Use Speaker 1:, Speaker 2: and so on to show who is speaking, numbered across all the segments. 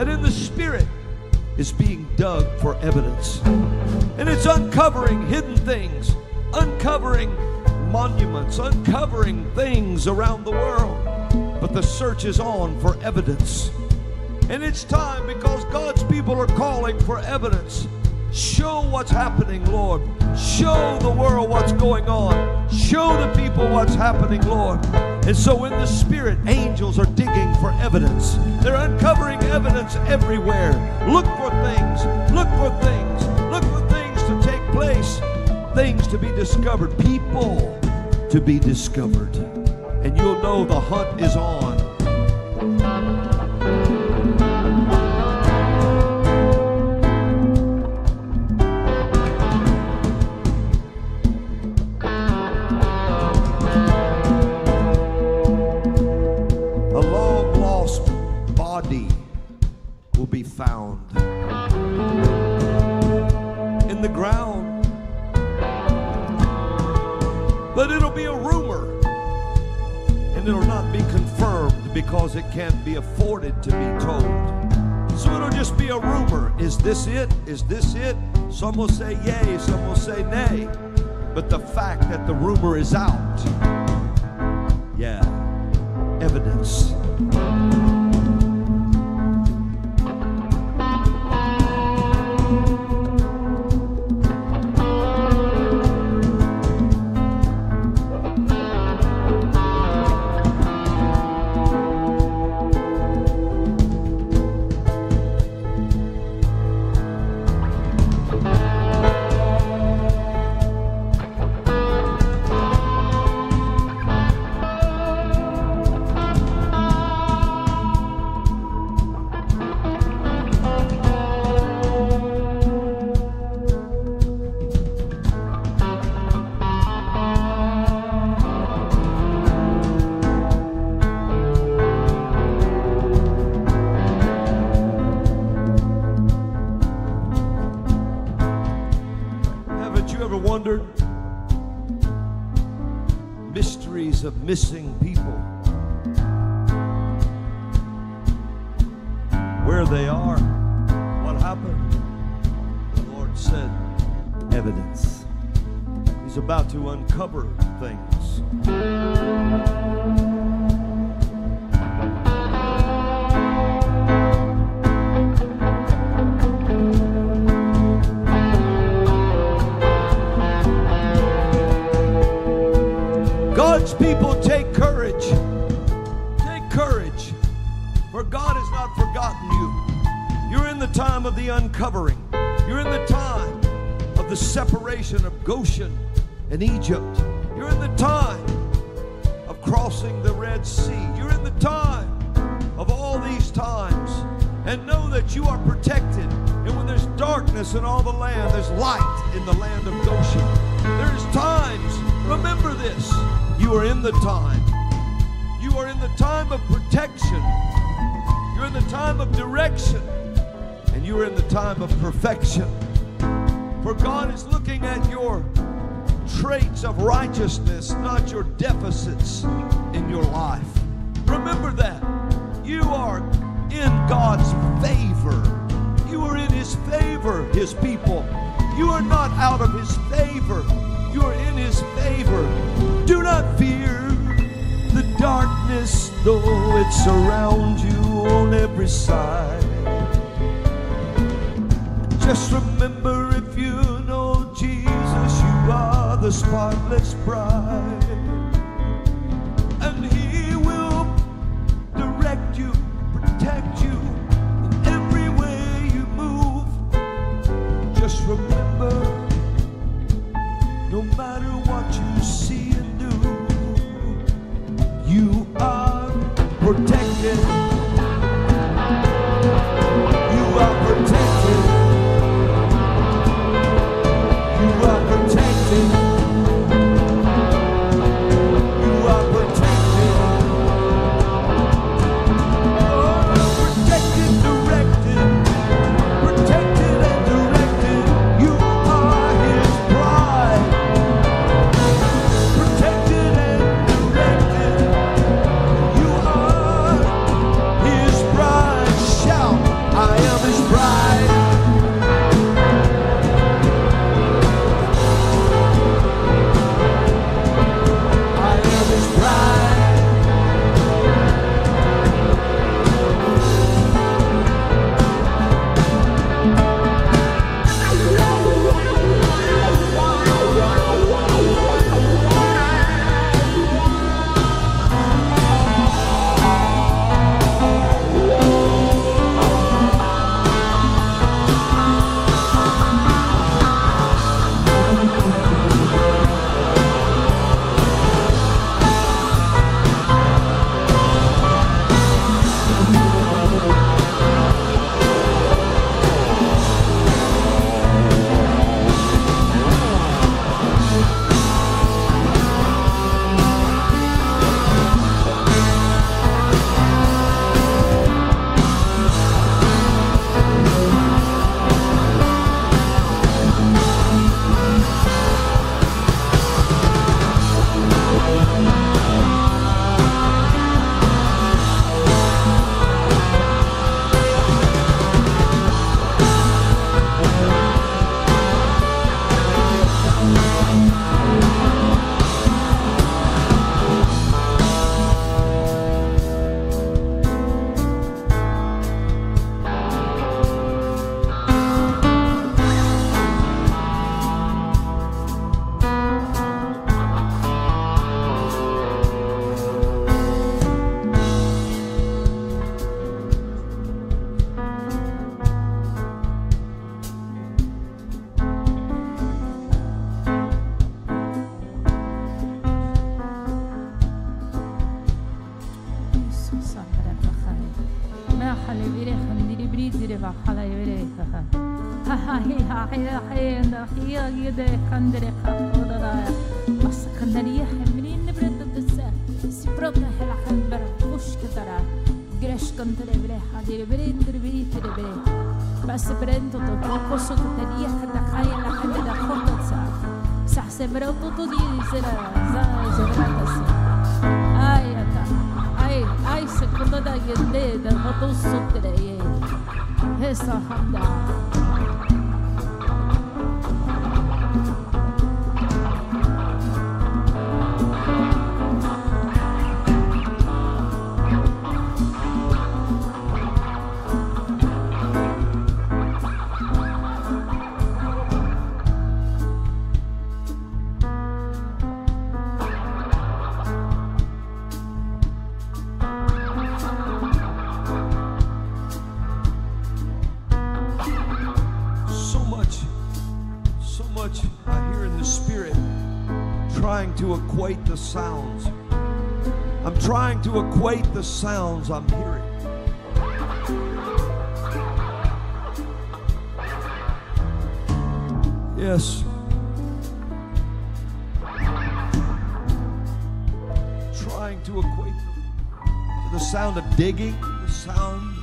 Speaker 1: that in the spirit is being dug for evidence. And it's uncovering hidden things, uncovering monuments, uncovering things around the world. But the search is on for evidence. And it's time because God's people are calling for evidence. Show what's happening, Lord. Show the world what's going on. Show the people what's happening, Lord. And so, in the Spirit, angels are digging for evidence. They're uncovering evidence everywhere. Look for things. Look for things. Look for things to take place. Things to be discovered. People to be discovered. And you'll know the hunt is on. Found in the ground. But it'll be a rumor and it'll not be confirmed because it can't be afforded to be told. So it'll just be a rumor. Is this it? Is this it? Some will say yay, some will say nay. But the fact that the rumor is out, yeah, evidence. You are in the time. You are in the time of protection. You're in the time of direction. And you are in the time of perfection. For God is looking at your traits of righteousness, not your deficits in your life. Remember that. You are in God's favor. You are in His favor, His people. You are not out of His favor. You are in His favor. Do not fear the darkness, though it surrounds you on every side. Just remember if you know Jesus, you are the spotless bride. And He will direct you, protect you in every way you move. Just remember, no matter what you see protected.
Speaker 2: حين هي يد كندر خطودا دا بس كندرية حملين نبرد الدسة سبرتنا حلا خبر وش كترى قرش كندر بلي حدير برين دربي تربي بس برين تطو كوكوس كندرية حتى خيال حتى دا خطط سا سح سبرة تطو دي زلا زا زبرة تسا آي أتا آي آي سكندر دا
Speaker 1: يدلي دا خطوص سكرة هي هسا حمدا the sounds I'm hearing. Yes. Trying to equate them to the sound of digging, the sound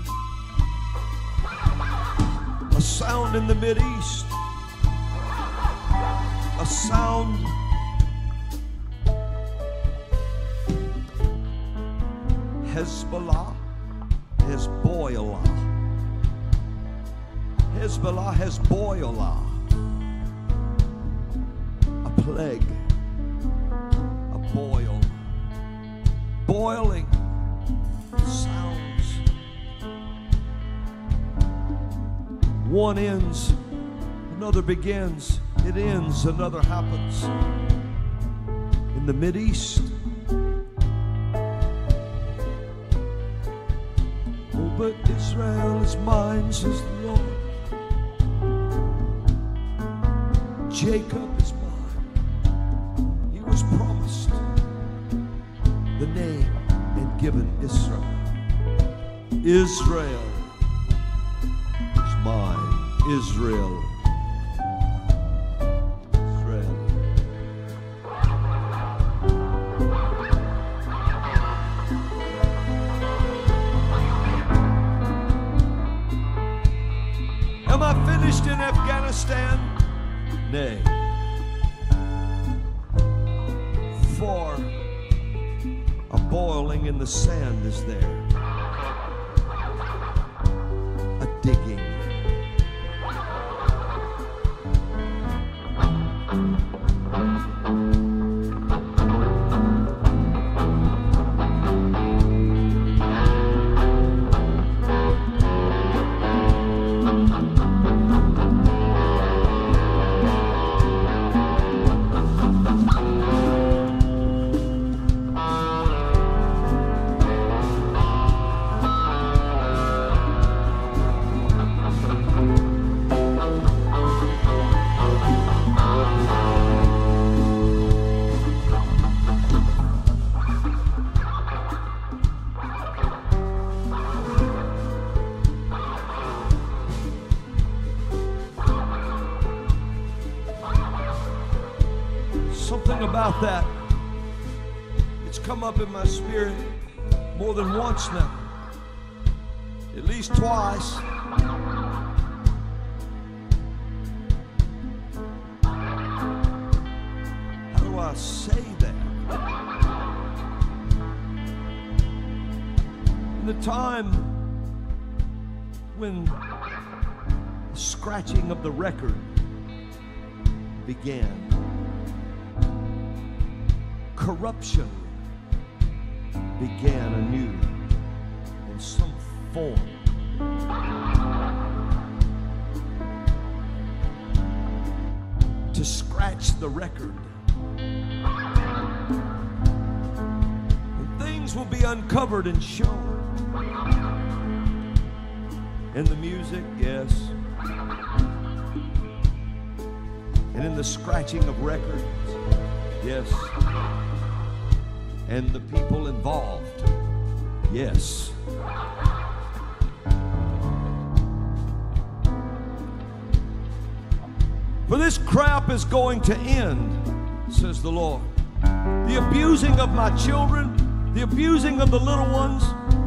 Speaker 1: a sound in the Mid One ends, another begins. It ends, another happens. In the Mid East. Oh, but Israel is mine, says the Lord. Jacob is mine. He was promised the name and given Israel. Israel. Israel. Israel. Going to end, says the Lord. The abusing of my children, the abusing of the little ones.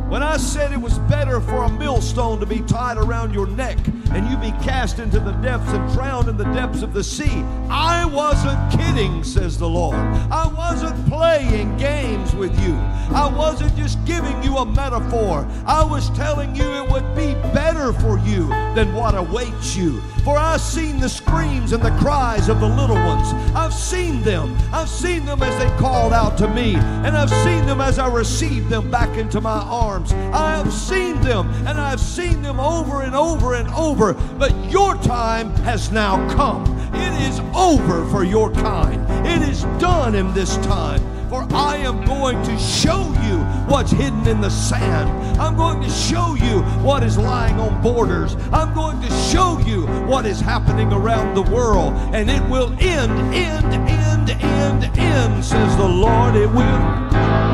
Speaker 1: When I said it was better for a millstone to be tied around your neck and you be cast into the depths and drowned in the depths of the sea, I wasn't kidding, says the Lord. I wasn't playing games with you. I wasn't just giving you a metaphor. I was telling you it would be better for you than what awaits you. For I've seen the screams and the cries of the little ones. I've seen them. I've seen them as they called out to me, and I've seen them as I received them back into my arms. I have seen them, and I've seen them over and over and over. But your time has now come. It is over for your kind. It is done in this time. For I am going to show you what's hidden in the sand. I'm going to show you what is lying on borders. I'm going to show you what is happening around the world. And it will end, end, end, end, end, says the Lord. It will.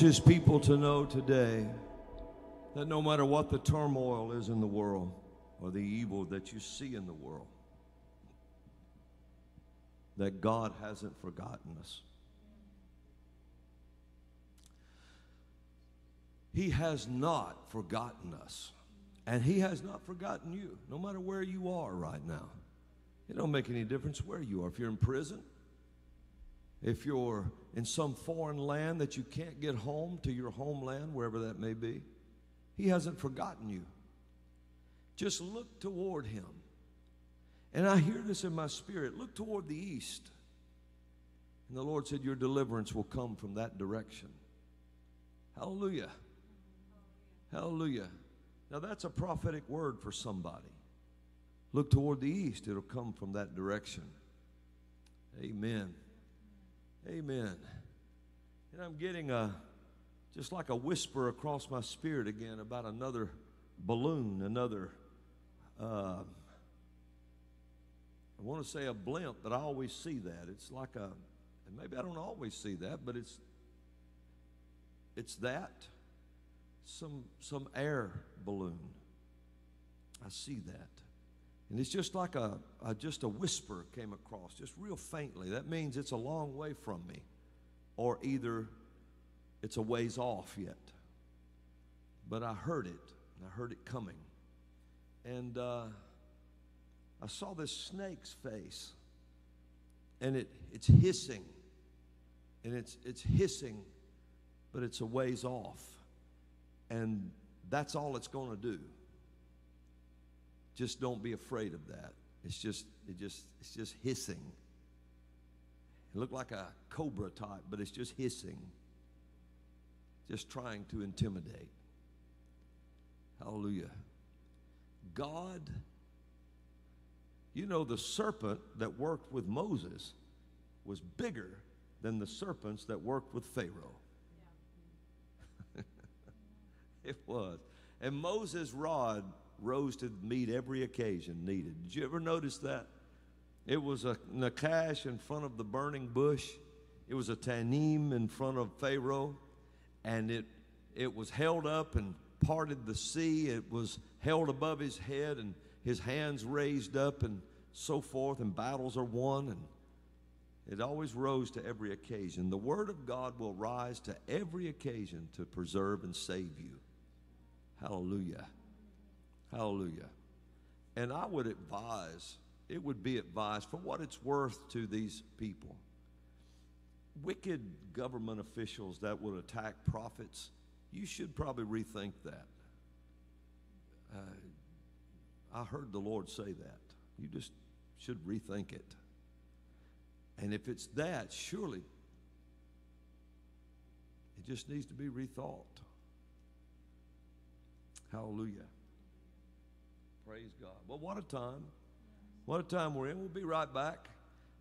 Speaker 1: His people to know today that no matter what the turmoil is in the world or the evil that you see in the world, that God hasn't forgotten us. He has not forgotten us. And he has not forgotten you, no matter where you are right now. It don't make any difference where you are. If you're in prison, if you're in some foreign land that you can't get home to your homeland, wherever that may be, he hasn't forgotten you. Just look toward him. And I hear this in my spirit. Look toward the east. And the Lord said, Your deliverance will come from that direction. Hallelujah. Hallelujah. Now, that's a prophetic word for somebody. Look toward the east, it'll come from that direction. Amen. Amen. And I'm getting a, just like a whisper across my spirit again about another balloon, another, uh, I want to say a blimp, but I always see that. It's like a, and maybe I don't always see that, but it's, it's that, some, some air balloon. I see that. And it's just like a, a, just a whisper came across, just real faintly. That means it's a long way from me, or either it's a ways off yet. But I heard it, and I heard it coming. And uh, I saw this snake's face, and it, it's hissing, and it's, it's hissing, but it's a ways off. And that's all it's going to do. Just don't be afraid of that. It's just, it just, it's just hissing. It looked like a cobra type, but it's just hissing, just trying to intimidate. Hallelujah. God, you know, the serpent that worked with Moses was bigger than the serpents that worked with Pharaoh. it was. And Moses' rod rose to meet every occasion needed. Did you ever notice that? It was a Nakash in front of the burning bush. It was a Tanim in front of Pharaoh, and it it was held up and parted the sea. It was held above his head, and his hands raised up, and so forth. And battles are won, and it always rose to every occasion. The Word of God will rise to every occasion to preserve and save you. Hallelujah. Hallelujah. And I would advise, it would be advised for what it's worth to these people. Wicked government officials that would attack prophets, you should probably rethink that. Uh, I heard the Lord say that. You just should rethink it. And if it's that, surely it just needs to be rethought. Hallelujah. Praise God. Well, what a time. What a time we're in. We'll be right back.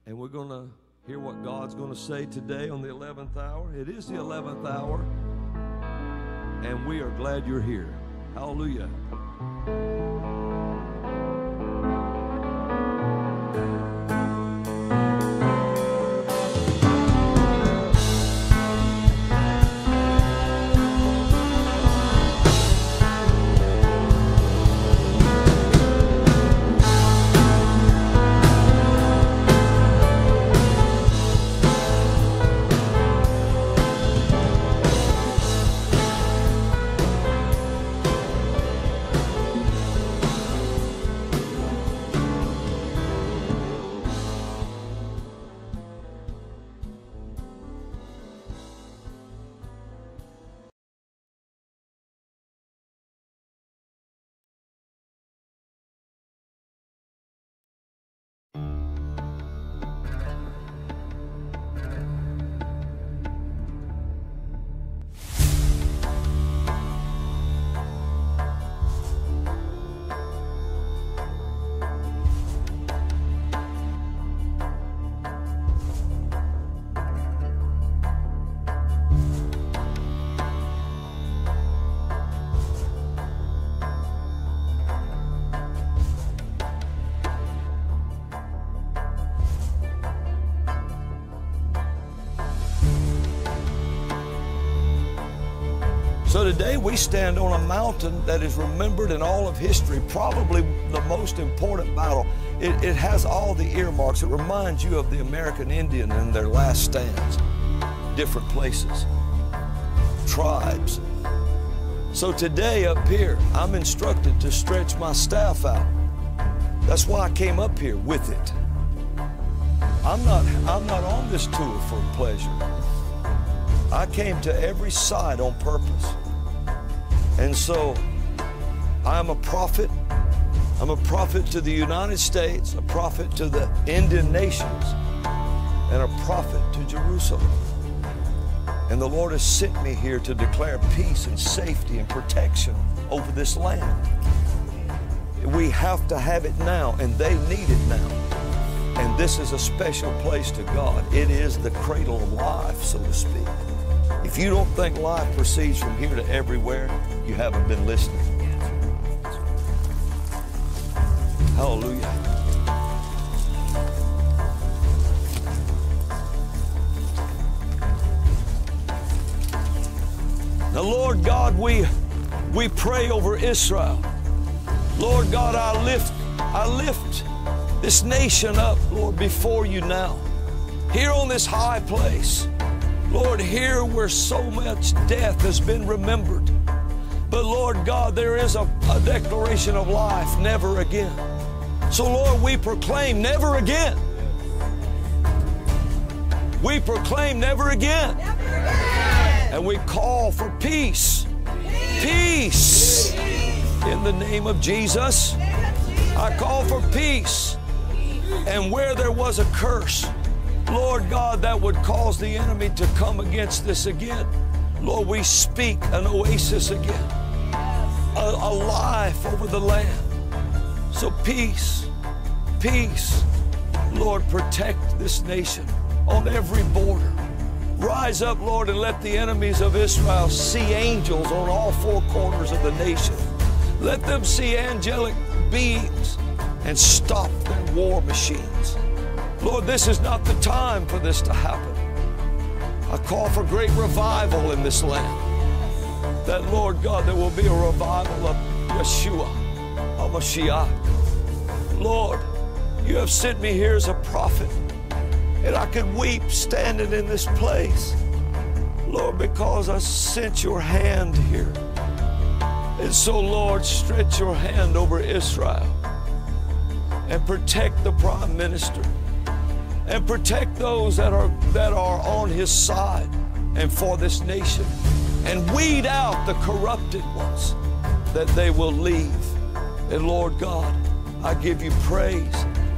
Speaker 1: And we're going to hear what God's going to say today on the 11th hour. It is the 11th hour. And we are glad you're here. Hallelujah. We stand on a mountain that is remembered in all of history, probably the most important battle. It, it, has all the earmarks. It reminds you of the American Indian and their last stands, different places, tribes. So today up here, I'm instructed to stretch my staff out. That's why I came up here with it. I'm not, I'm not on this tour for pleasure. I came to every side on purpose. And so I'm a prophet. I'm a prophet to the United States, a prophet to the Indian nations, and a prophet to Jerusalem. And the Lord has sent me here to declare peace and safety and protection over this land. We have to have it now, and they need it now. And this is a special place to God. It is the cradle of life, so to speak. If you don't think life proceeds from here to everywhere, you haven't been listening. Hallelujah. Now, Lord God, we, we pray over Israel. Lord God, I lift, I lift this nation up, Lord, before you now. Here on this high place, Lord, here where so much death has been remembered. But Lord God, there is a, a declaration of life, never again. So, Lord, we proclaim never again. We proclaim never again. And we call for peace. Peace. In the name of Jesus. I call for peace. And where there was a curse, Lord God, that would cause the enemy to come against this again. Lord, we speak an oasis again, a, life over the land. So, peace, peace. Lord, protect this nation on every border. Rise up, Lord, and let the enemies of Israel see angels on all four corners of the nation. Let them see angelic beings and stop their war machines. Lord, this is not the time for this to happen. I call for great revival in this land. That, Lord God, there will be a revival of Yeshua, of Mashiach. Lord, you have sent me here as a prophet, and I could weep standing in this place. Lord, because I sent your hand here. And so, Lord, stretch your hand over Israel and protect the prime minister and protect those that are that are on his side and for this nation and weed out the corrupted ones that they will leave. And lord god i give you praise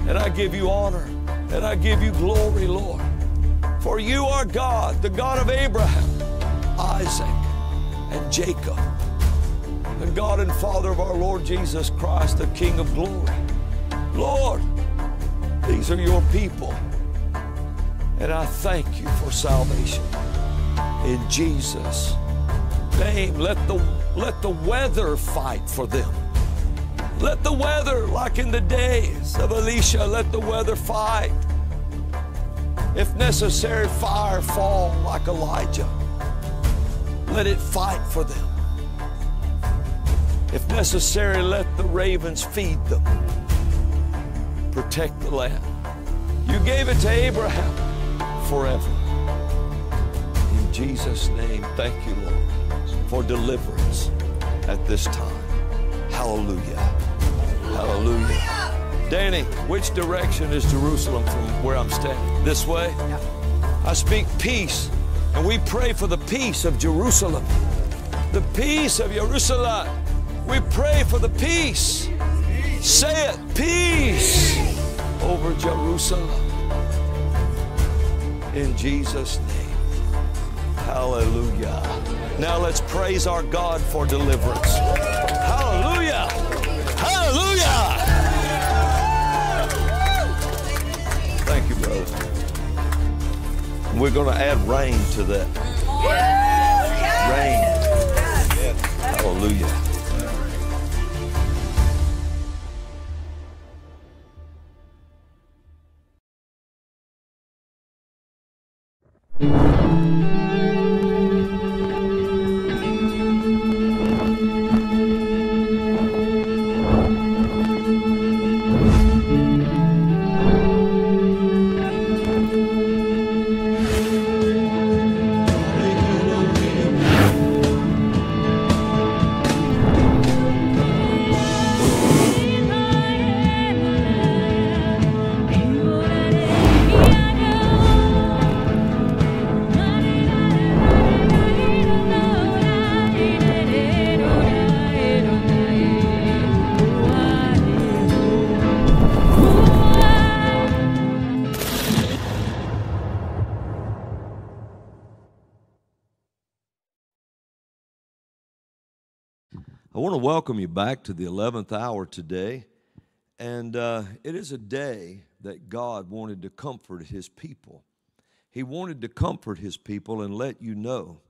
Speaker 1: and i give you honor and i give you glory lord. For you are god the god of abraham isaac and jacob the god and father of our lord jesus christ the king of glory. Lord these are your people and I thank you for salvation. In Jesus' name, let the, let the weather fight for them. Let the weather, like in the days of Elisha, let the weather fight. If necessary, fire fall like Elijah. Let it fight for them. If necessary, let the ravens feed them. Protect the land. You gave it to Abraham forever. In Jesus' name, thank you, Lord, for deliverance at this time. Hallelujah. Hallelujah. Danny, which direction is Jerusalem from where I'm standing? This way? I speak peace, and we pray for the peace of Jerusalem. The peace of Jerusalem. We pray for the peace. Say it, peace over Jerusalem in Jesus' name. Hallelujah. Now let's praise our God for deliverance. Hallelujah. Hallelujah. Thank you, brother. We're going to add rain to that. Rain. Hallelujah. I want welcome you back to the 11th hour today. And uh, it is a day that God wanted to comfort his people. He wanted to comfort his people and let you know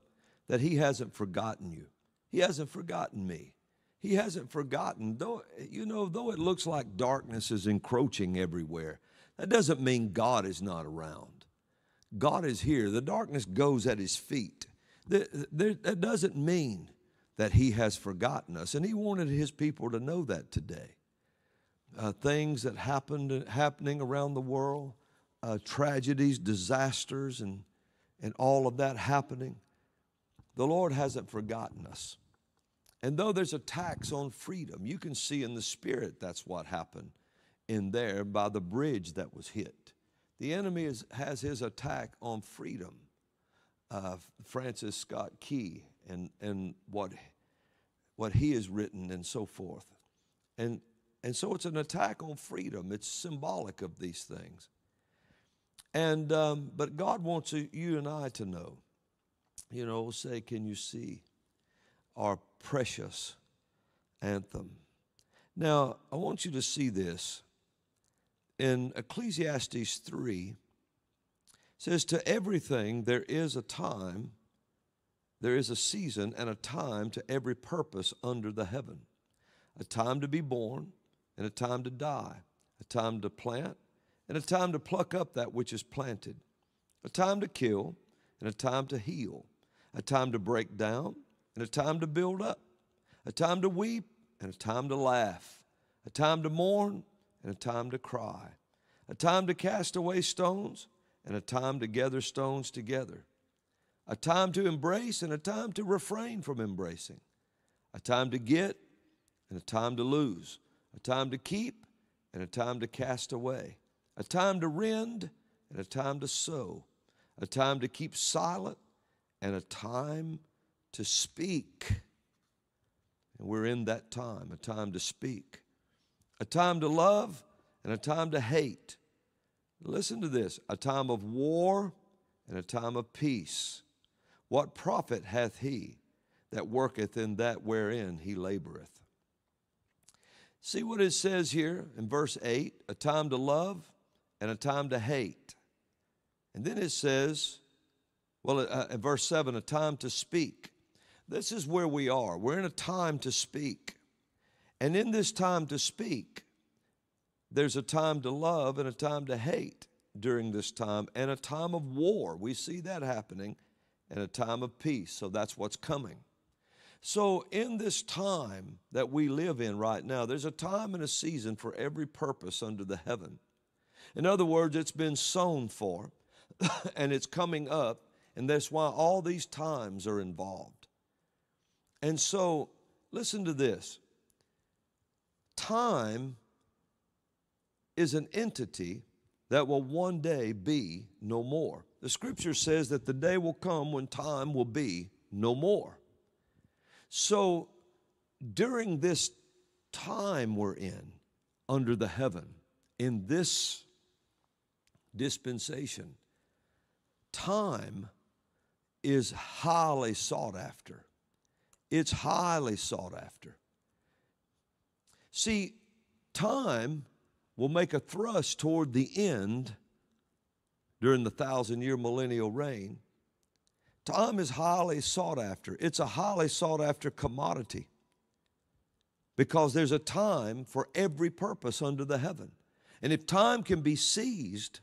Speaker 1: that He hasn't forgotten you. He hasn't forgotten me. He hasn't forgotten, though, you know, though it looks like darkness is encroaching everywhere, that doesn't mean God is not around. God is here. The darkness goes at His feet. That doesn't mean that He has forgotten us. And He wanted His people to know that today. Uh, things that happened happening around the world, uh, tragedies, disasters, and, and all of that happening. The Lord hasn't forgotten us. And though there's attacks on freedom, you can see in the spirit that's what happened in there by the bridge that was hit. The enemy is, has his attack on freedom. Uh, Francis Scott Key and, and what, what he has written and so forth. And, and so it's an attack on freedom. It's symbolic of these things. And, um, but God wants you and I to know, you know, say, can you see our precious anthem? Now, I want you to see this. In Ecclesiastes 3, says, To everything there is a time, there is a season and a time to every purpose under the heaven. A time to be born and a time to die, a time to plant and a time to pluck up that which is planted, a time to kill and a time to heal, a time to break down and a time to build up, a time to weep and a time to laugh, a time to mourn and a time to cry, a time to cast away stones and a time to gather stones together, a time to embrace and a time to refrain from embracing, a time to get and a time to lose, a time to keep and a time to cast away, a time to rend and a time to sew, a time to keep silent and a time to speak. And we're in that time, a time to speak, a time to love and a time to hate. Listen to this a time of war and a time of peace. What profit hath he that worketh in that wherein he laboreth? See what it says here in verse 8 a time to love and a time to hate. And then it says, well, uh, in verse 7, a time to speak. This is where we are. We're in a time to speak. And in this time to speak, there's a time to love and a time to hate during this time, and a time of war. We see that happening, and a time of peace. So that's what's coming. So, in this time that we live in right now, there's a time and a season for every purpose under the heaven. In other words, it's been sown for and it's coming up, and that's why all these times are involved. And so, listen to this time is an entity that will one day be no more. The scripture says that the day will come when time will be no more. So, during this time we're in, under the heaven, in this dispensation, time is highly sought after. It's highly sought after. See, time will make a thrust toward the end during the thousand year millennial reign. Time is highly sought after. It's a highly sought after commodity because there's a time for every purpose under the heaven. And if time can be seized,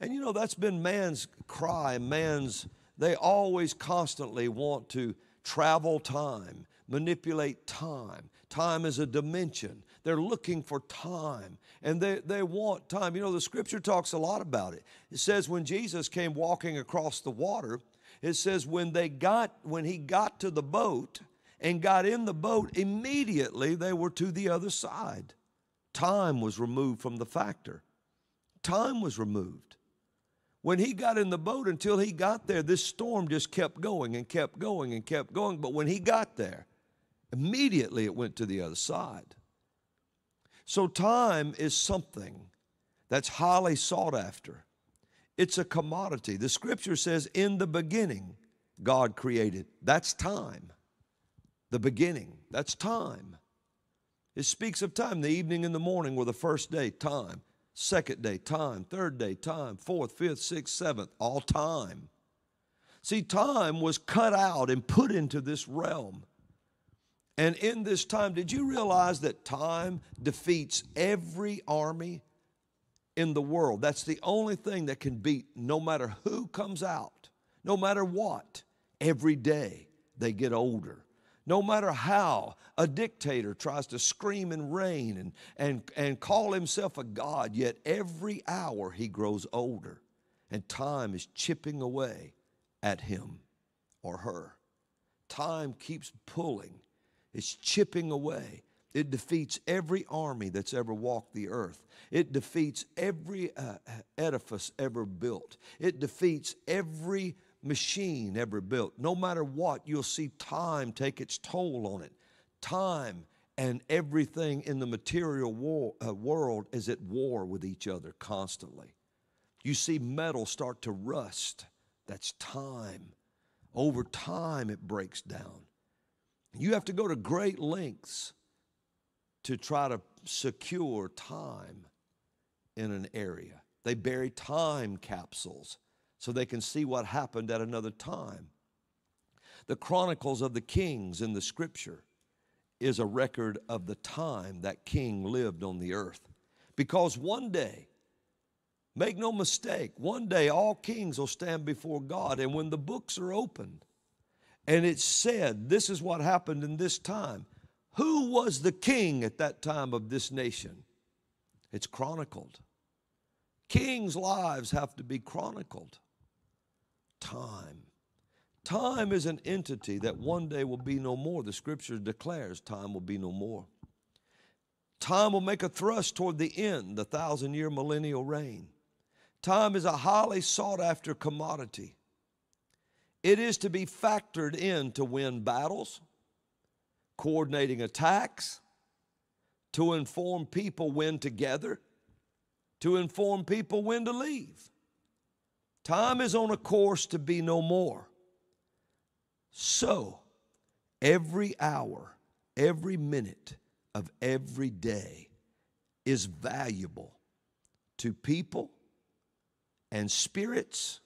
Speaker 1: and you know, that's been man's cry, man's, they always constantly want to travel time, manipulate time. Time is a dimension. They're looking for time and they, they want time. You know, the scripture talks a lot about it. It says when Jesus came walking across the water, it says when they got, when he got to the boat and got in the boat, immediately they were to the other side. Time was removed from the factor. Time was removed. When he got in the boat until he got there, this storm just kept going and kept going and kept going. But when he got there, immediately it went to the other side. So, time is something that's highly sought after. It's a commodity. The scripture says, In the beginning, God created. That's time. The beginning, that's time. It speaks of time. The evening and the morning were the first day, time. Second day, time. Third day, time. Fourth, fifth, sixth, seventh, all time. See, time was cut out and put into this realm. And in this time, did you realize that time defeats every army in the world? That's the only thing that can beat no matter who comes out, no matter what. Every day they get older. No matter how a dictator tries to scream and reign and, and, and call himself a God, yet every hour he grows older and time is chipping away at him or her. Time keeps pulling it's chipping away. It defeats every army that's ever walked the earth. It defeats every uh, edifice ever built. It defeats every machine ever built. No matter what, you'll see time take its toll on it. Time and everything in the material war, uh, world is at war with each other constantly. You see metal start to rust. That's time. Over time, it breaks down. You have to go to great lengths to try to secure time in an area. They bury time capsules so they can see what happened at another time. The Chronicles of the Kings in the scripture is a record of the time that king lived on the earth. Because one day, make no mistake, one day all kings will stand before God, and when the books are opened, and it said, This is what happened in this time. Who was the king at that time of this nation? It's chronicled. Kings' lives have to be chronicled. Time. Time is an entity that one day will be no more. The scripture declares time will be no more. Time will make a thrust toward the end, the thousand year millennial reign. Time is a highly sought after commodity. It is to be factored in to win battles, coordinating attacks, to inform people when to gather, to inform people when to leave. Time is on a course to be no more. So, every hour, every minute of every day is valuable to people and spirits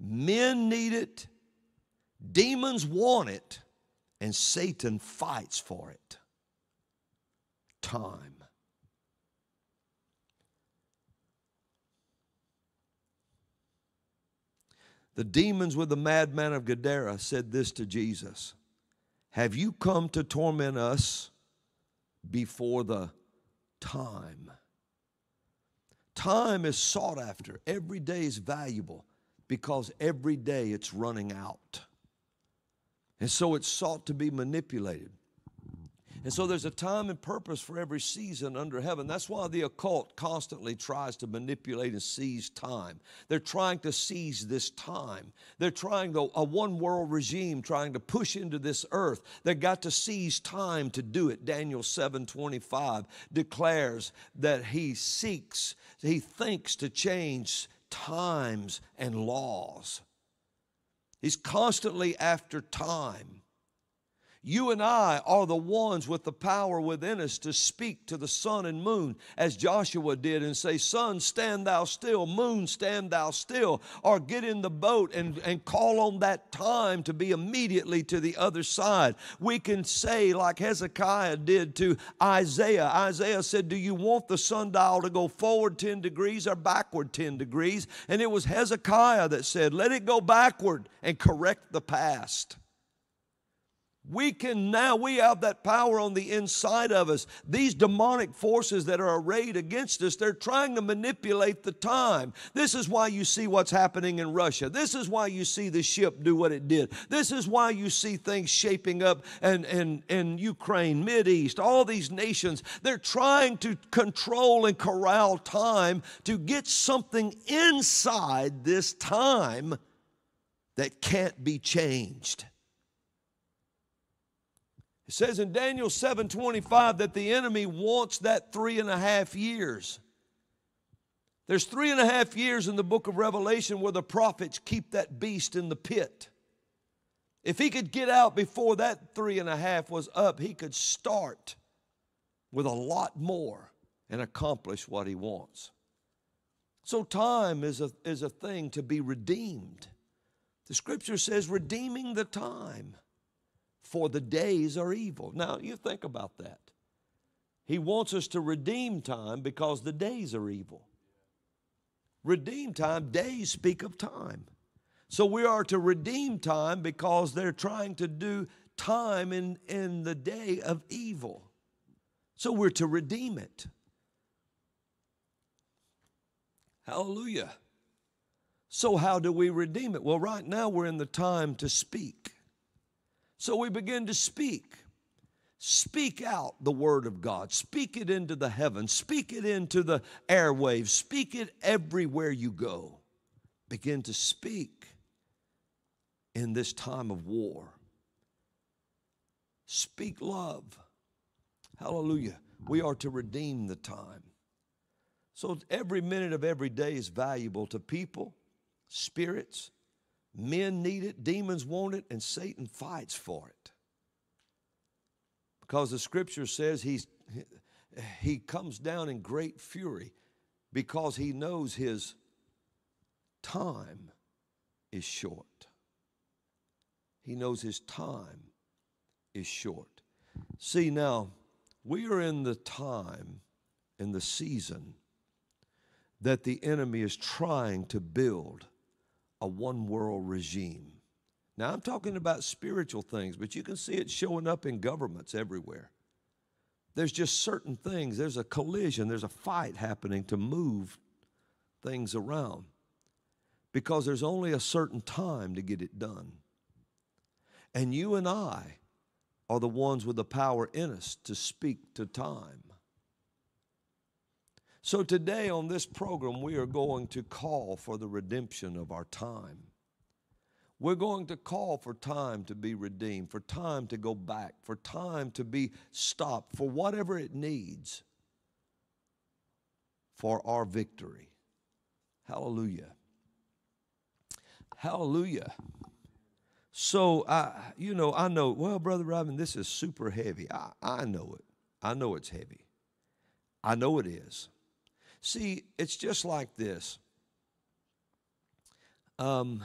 Speaker 1: Men need it, demons want it, and Satan fights for it. Time. The demons with the madman of Gadara said this to Jesus Have you come to torment us before the time? Time is sought after, every day is valuable because every day it's running out. And so it's sought to be manipulated. And so there's a time and purpose for every season under heaven. That's why the occult constantly tries to manipulate and seize time. They're trying to seize this time. They're trying to, a one world regime trying to push into this earth. They've got to seize time to do it. Daniel 7:25 declares that he seeks, he thinks to change times and laws. He's constantly after time. You and I are the ones with the power within us to speak to the sun and moon as Joshua did and say, Sun, stand thou still, moon, stand thou still, or get in the boat and, and call on that time to be immediately to the other side. We can say, like Hezekiah did to Isaiah, Isaiah said, Do you want the sundial to go forward 10 degrees or backward 10 degrees? And it was Hezekiah that said, Let it go backward and correct the past. We can now, we have that power on the inside of us. These demonic forces that are arrayed against us, they're trying to manipulate the time. This is why you see what's happening in Russia. This is why you see the ship do what it did. This is why you see things shaping up in, in, in Ukraine, East, all these nations. They're trying to control and corral time to get something inside this time that can't be changed. It says in Daniel 7:25 that the enemy wants that three and a half years. There's three and a half years in the book of Revelation where the prophets keep that beast in the pit. If he could get out before that three and a half was up, he could start with a lot more and accomplish what he wants. So, time is a, is a thing to be redeemed. The scripture says, redeeming the time, for the days are evil. Now, you think about that. He wants us to redeem time because the days are evil. Redeem time, days speak of time. So we are to redeem time because they're trying to do time in, in the day of evil. So we're to redeem it. Hallelujah. So, how do we redeem it? Well, right now we're in the time to speak. So we begin to speak. Speak out the word of God. Speak it into the heavens. Speak it into the airwaves. Speak it everywhere you go. Begin to speak in this time of war. Speak love. Hallelujah. We are to redeem the time. So every minute of every day is valuable to people, spirits. Men need it, demons want it, and Satan fights for it. Because the scripture says he's, he comes down in great fury because he knows his time is short. He knows his time is short. See, now, we are in the time, in the season, that the enemy is trying to build a one world regime. Now, I'm talking about spiritual things, but you can see it showing up in governments everywhere. There's just certain things, there's a collision, there's a fight happening to move things around because there's only a certain time to get it done. And you and I are the ones with the power in us to speak to time. So, today on this program, we are going to call for the redemption of our time. We're going to call for time to be redeemed, for time to go back, for time to be stopped, for whatever it needs for our victory. Hallelujah. Hallelujah. So I, you know, I know. Well, brother Robin, this is super heavy. I, I know it. I know it's heavy. I know it is. See, it's just like this. Um,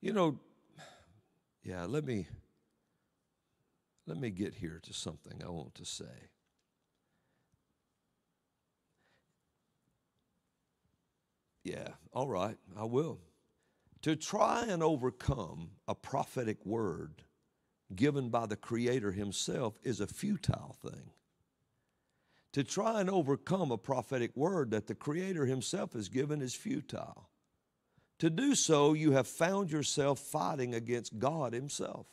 Speaker 1: you know, yeah. Let me let me get here to something I want to say. Yeah, all right, I will. To try and overcome a prophetic word given by the Creator Himself is a futile thing. To try and overcome a prophetic word that the Creator Himself has given is futile. To do so, you have found yourself fighting against God Himself.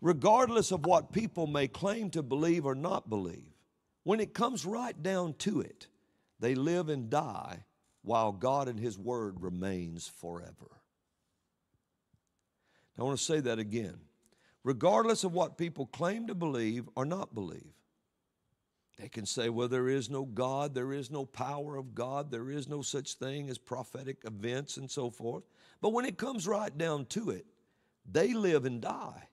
Speaker 1: Regardless of what people may claim to believe or not believe, when it comes right down to it, they live and die while God and His Word remains forever. I want to say that again. Regardless of what people claim to believe or not believe, they can say, well, there is no God, there is no power of God, there is no such thing as prophetic events and so forth. But when it comes right down to it, they live and die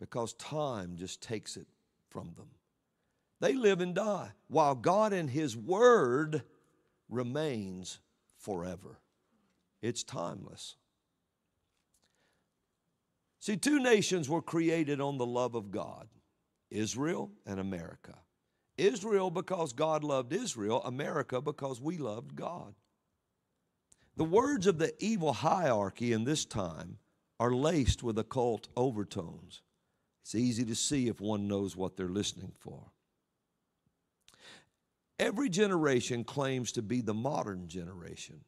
Speaker 1: because time just takes it from them. They live and die while God and His Word remains forever. It's timeless. See, two nations were created on the love of God Israel and America. Israel because God loved Israel, America because we loved God. The words of the evil hierarchy in this time are laced with occult overtones. It's easy to see if one knows what they're listening for. Every generation claims to be the modern generation.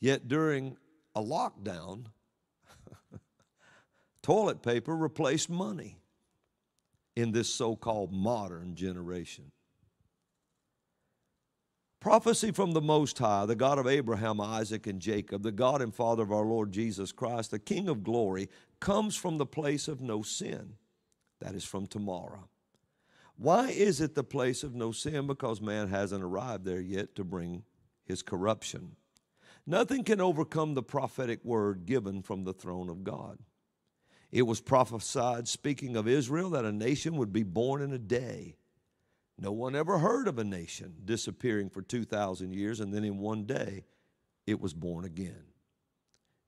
Speaker 1: Yet during a lockdown, toilet paper replaced money in this so called modern generation. Prophecy from the Most High, the God of Abraham, Isaac, and Jacob, the God and Father of our Lord Jesus Christ, the King of glory, comes from the place of no sin. That is from tomorrow. Why is it the place of no sin? Because man hasn't arrived there yet to bring his corruption. Nothing can overcome the prophetic word given from the throne of God. It was prophesied, speaking of Israel, that a nation would be born in a day. No one ever heard of a nation disappearing for 2,000 years and then in one day it was born again.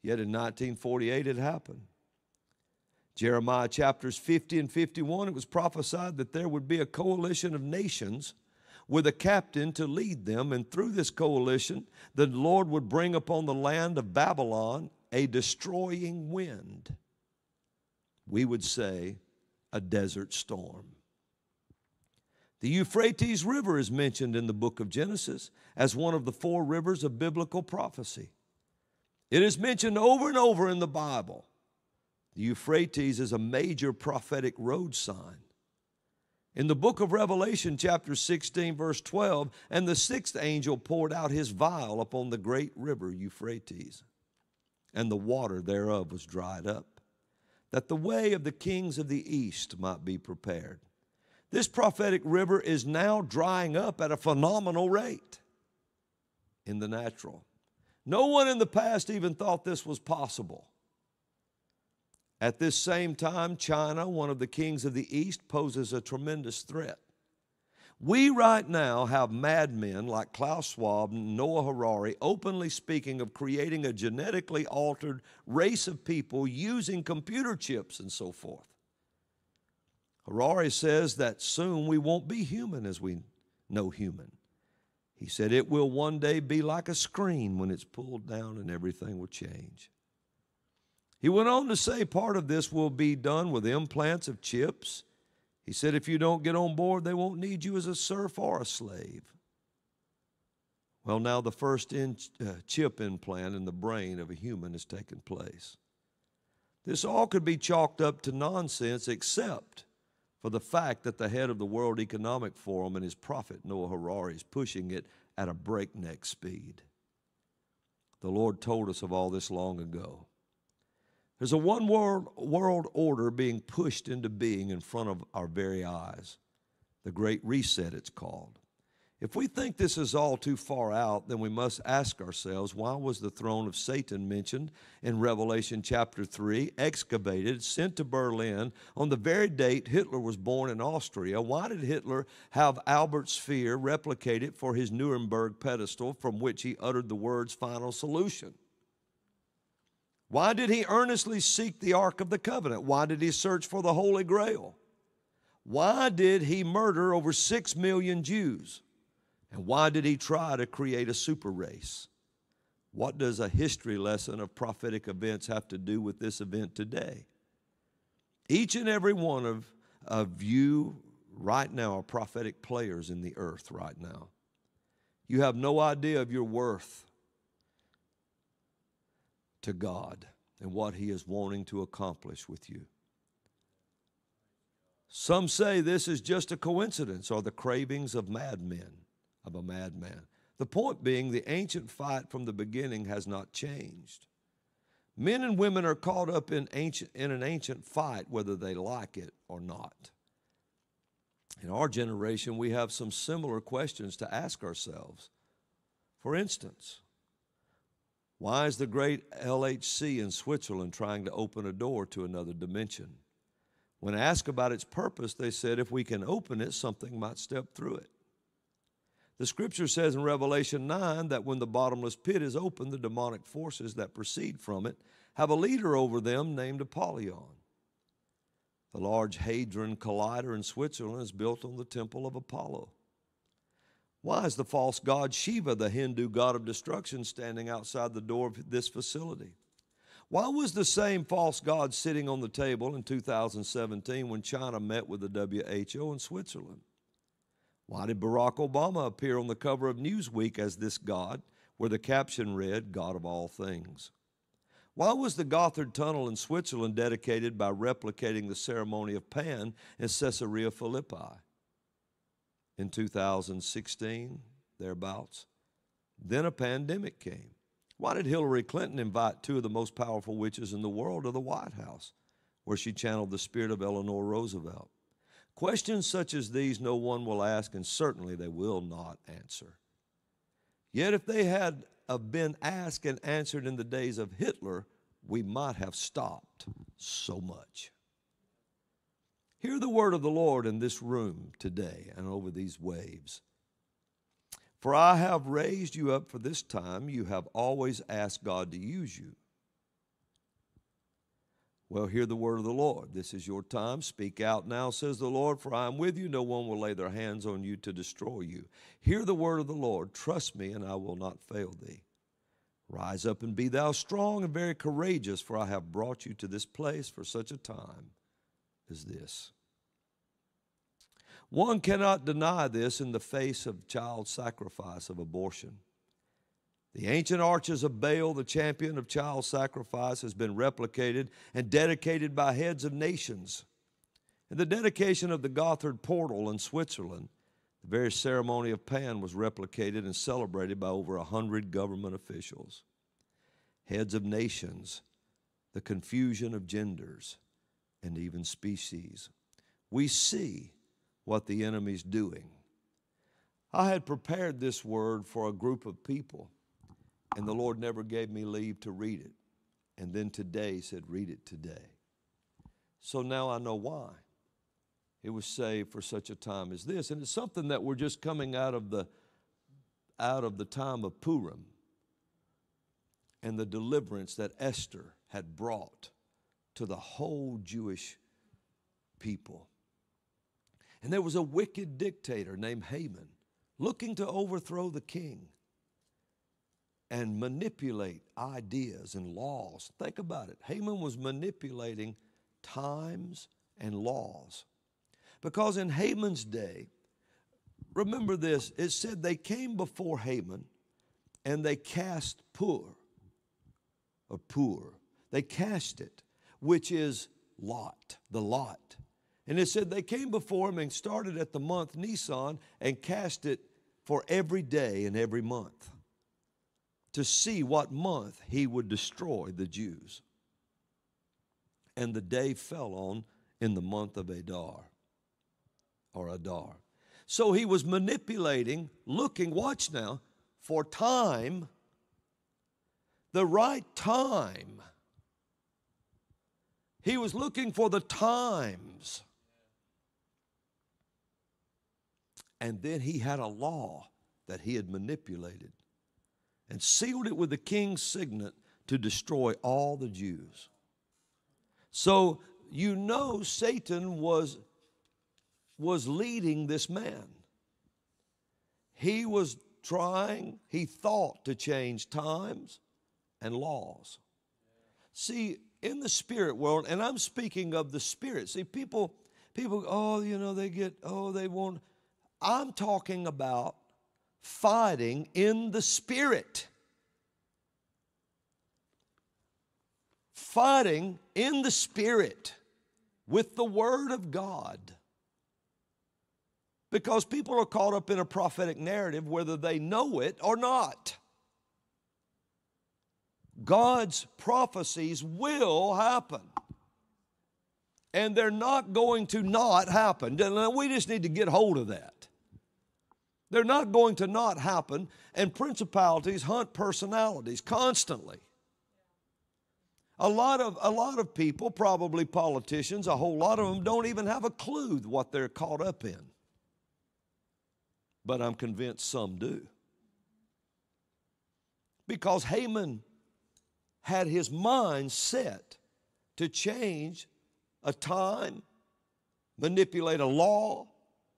Speaker 1: Yet in 1948, it happened. Jeremiah chapters 50 and 51, it was prophesied that there would be a coalition of nations with a captain to lead them, and through this coalition, the Lord would bring upon the land of Babylon a destroying wind. We would say a desert storm. The Euphrates River is mentioned in the book of Genesis as one of the four rivers of biblical prophecy. It is mentioned over and over in the Bible. The Euphrates is a major prophetic road sign. In the book of Revelation, chapter 16, verse 12, and the sixth angel poured out his vial upon the great river Euphrates, and the water thereof was dried up, that the way of the kings of the east might be prepared. This prophetic river is now drying up at a phenomenal rate in the natural. No one in the past even thought this was possible. At this same time, China, one of the kings of the East, poses a tremendous threat. We right now have madmen like Klaus Schwab and Noah Harari openly speaking of creating a genetically altered race of people using computer chips and so forth. Harari says that soon we won't be human as we know human. He said it will one day be like a screen when it's pulled down and everything will change. He went on to say part of this will be done with implants of chips. He said if you don't get on board, they won't need you as a serf or a slave. Well, now the first in, uh, chip implant in the brain of a human has taken place. This all could be chalked up to nonsense except for the fact that the head of the World Economic Forum and his prophet Noah Harari is pushing it at a breakneck speed. The Lord told us of all this long ago. There's a one world, world order being pushed into being in front of our very eyes. The Great Reset, it's called. If we think this is all too far out, then we must ask ourselves why was the throne of Satan mentioned in Revelation chapter 3, excavated, sent to Berlin on the very date Hitler was born in Austria? Why did Hitler have Albert's Speer replicated for his Nuremberg pedestal from which he uttered the words final solution? Why did he earnestly seek the Ark of the Covenant? Why did he search for the Holy Grail? Why did he murder over six million Jews? And why did he try to create a super race? What does a history lesson of prophetic events have to do with this event today? Each and every one of, of you right now are prophetic players in the earth right now. You have no idea of your worth to God and what He is wanting to accomplish with you. Some say this is just a coincidence or the cravings of madmen of a madman. The point being, the ancient fight from the beginning has not changed. Men and women are caught up in, ancient, in an ancient fight, whether they like it or not. In our generation, we have some similar questions to ask ourselves. For instance, why is the great LHC in Switzerland trying to open a door to another dimension? When asked about its purpose, they said if we can open it, something might step through it. The scripture says in Revelation 9 that when the bottomless pit is opened, the demonic forces that proceed from it have a leader over them named Apollyon. The large Hadron Collider in Switzerland is built on the temple of Apollo. Why is the false god Shiva, the Hindu god of destruction, standing outside the door of this facility? Why was the same false god sitting on the table in 2017 when China met with the WHO in Switzerland? Why did Barack Obama appear on the cover of Newsweek as this God, where the caption read, God of all things? Why was the Gotthard Tunnel in Switzerland dedicated by replicating the ceremony of Pan in Caesarea Philippi? In 2016, thereabouts, then a pandemic came. Why did Hillary Clinton invite two of the most powerful witches in the world to the White House, where she channeled the spirit of Eleanor Roosevelt? Questions such as these no one will ask, and certainly they will not answer. Yet, if they had uh, been asked and answered in the days of Hitler, we might have stopped so much. Hear the word of the Lord in this room today and over these waves. For I have raised you up for this time. You have always asked God to use you. Well, hear the word of the Lord. This is your time. Speak out now, says the Lord, for I am with you. No one will lay their hands on you to destroy you. Hear the word of the Lord. Trust me, and I will not fail thee. Rise up and be thou strong and very courageous, for I have brought you to this place for such a time as this. One cannot deny this in the face of child sacrifice, of abortion. The ancient arches of Baal, the champion of child sacrifice, has been replicated and dedicated by heads of nations. In the dedication of the Gotthard portal in Switzerland, the very ceremony of Pan was replicated and celebrated by over a hundred government officials, heads of nations, the confusion of genders, and even species. We see what the enemy's doing. I had prepared this word for a group of people and the Lord never gave me leave to read it. And then today said, read it today. So now I know why. It was saved for such a time as this. And it's something that we're just coming out of the out of the time of Purim and the deliverance that Esther had brought to the whole Jewish people. And there was a wicked dictator named Haman looking to overthrow the king and manipulate ideas and laws. Think about it. Haman was manipulating times and laws. Because in Haman's day, remember this, it said they came before Haman and they cast poor, or poor. They cast it, which is Lot, the lot. And it said they came before him and started at the month Nisan and cast it for every day and every month to see what month he would destroy the Jews. And the day fell on in the month of Adar or Adar. So he was manipulating, looking, watch now, for time, the right time. He was looking for the times. And then he had a law that he had manipulated and sealed it with the king's signet to destroy all the Jews. So you know Satan was, was leading this man. He was trying, he thought to change times and laws. See, in the spirit world, and I'm speaking of the spirit. See, people, people, oh, you know, they get, oh, they want. I'm talking about fighting in the Spirit. Fighting in the Spirit with the Word of God. Because people are caught up in a prophetic narrative whether they know it or not. God's prophecies will happen. And they're not going to not happen. We just need to get hold of that. They're not going to not happen, and principalities hunt personalities constantly. A lot of, a lot of people, probably politicians, a whole lot of them don't even have a clue what they're caught up in. But I'm convinced some do. Because Haman had his mind set to change a time, manipulate a law,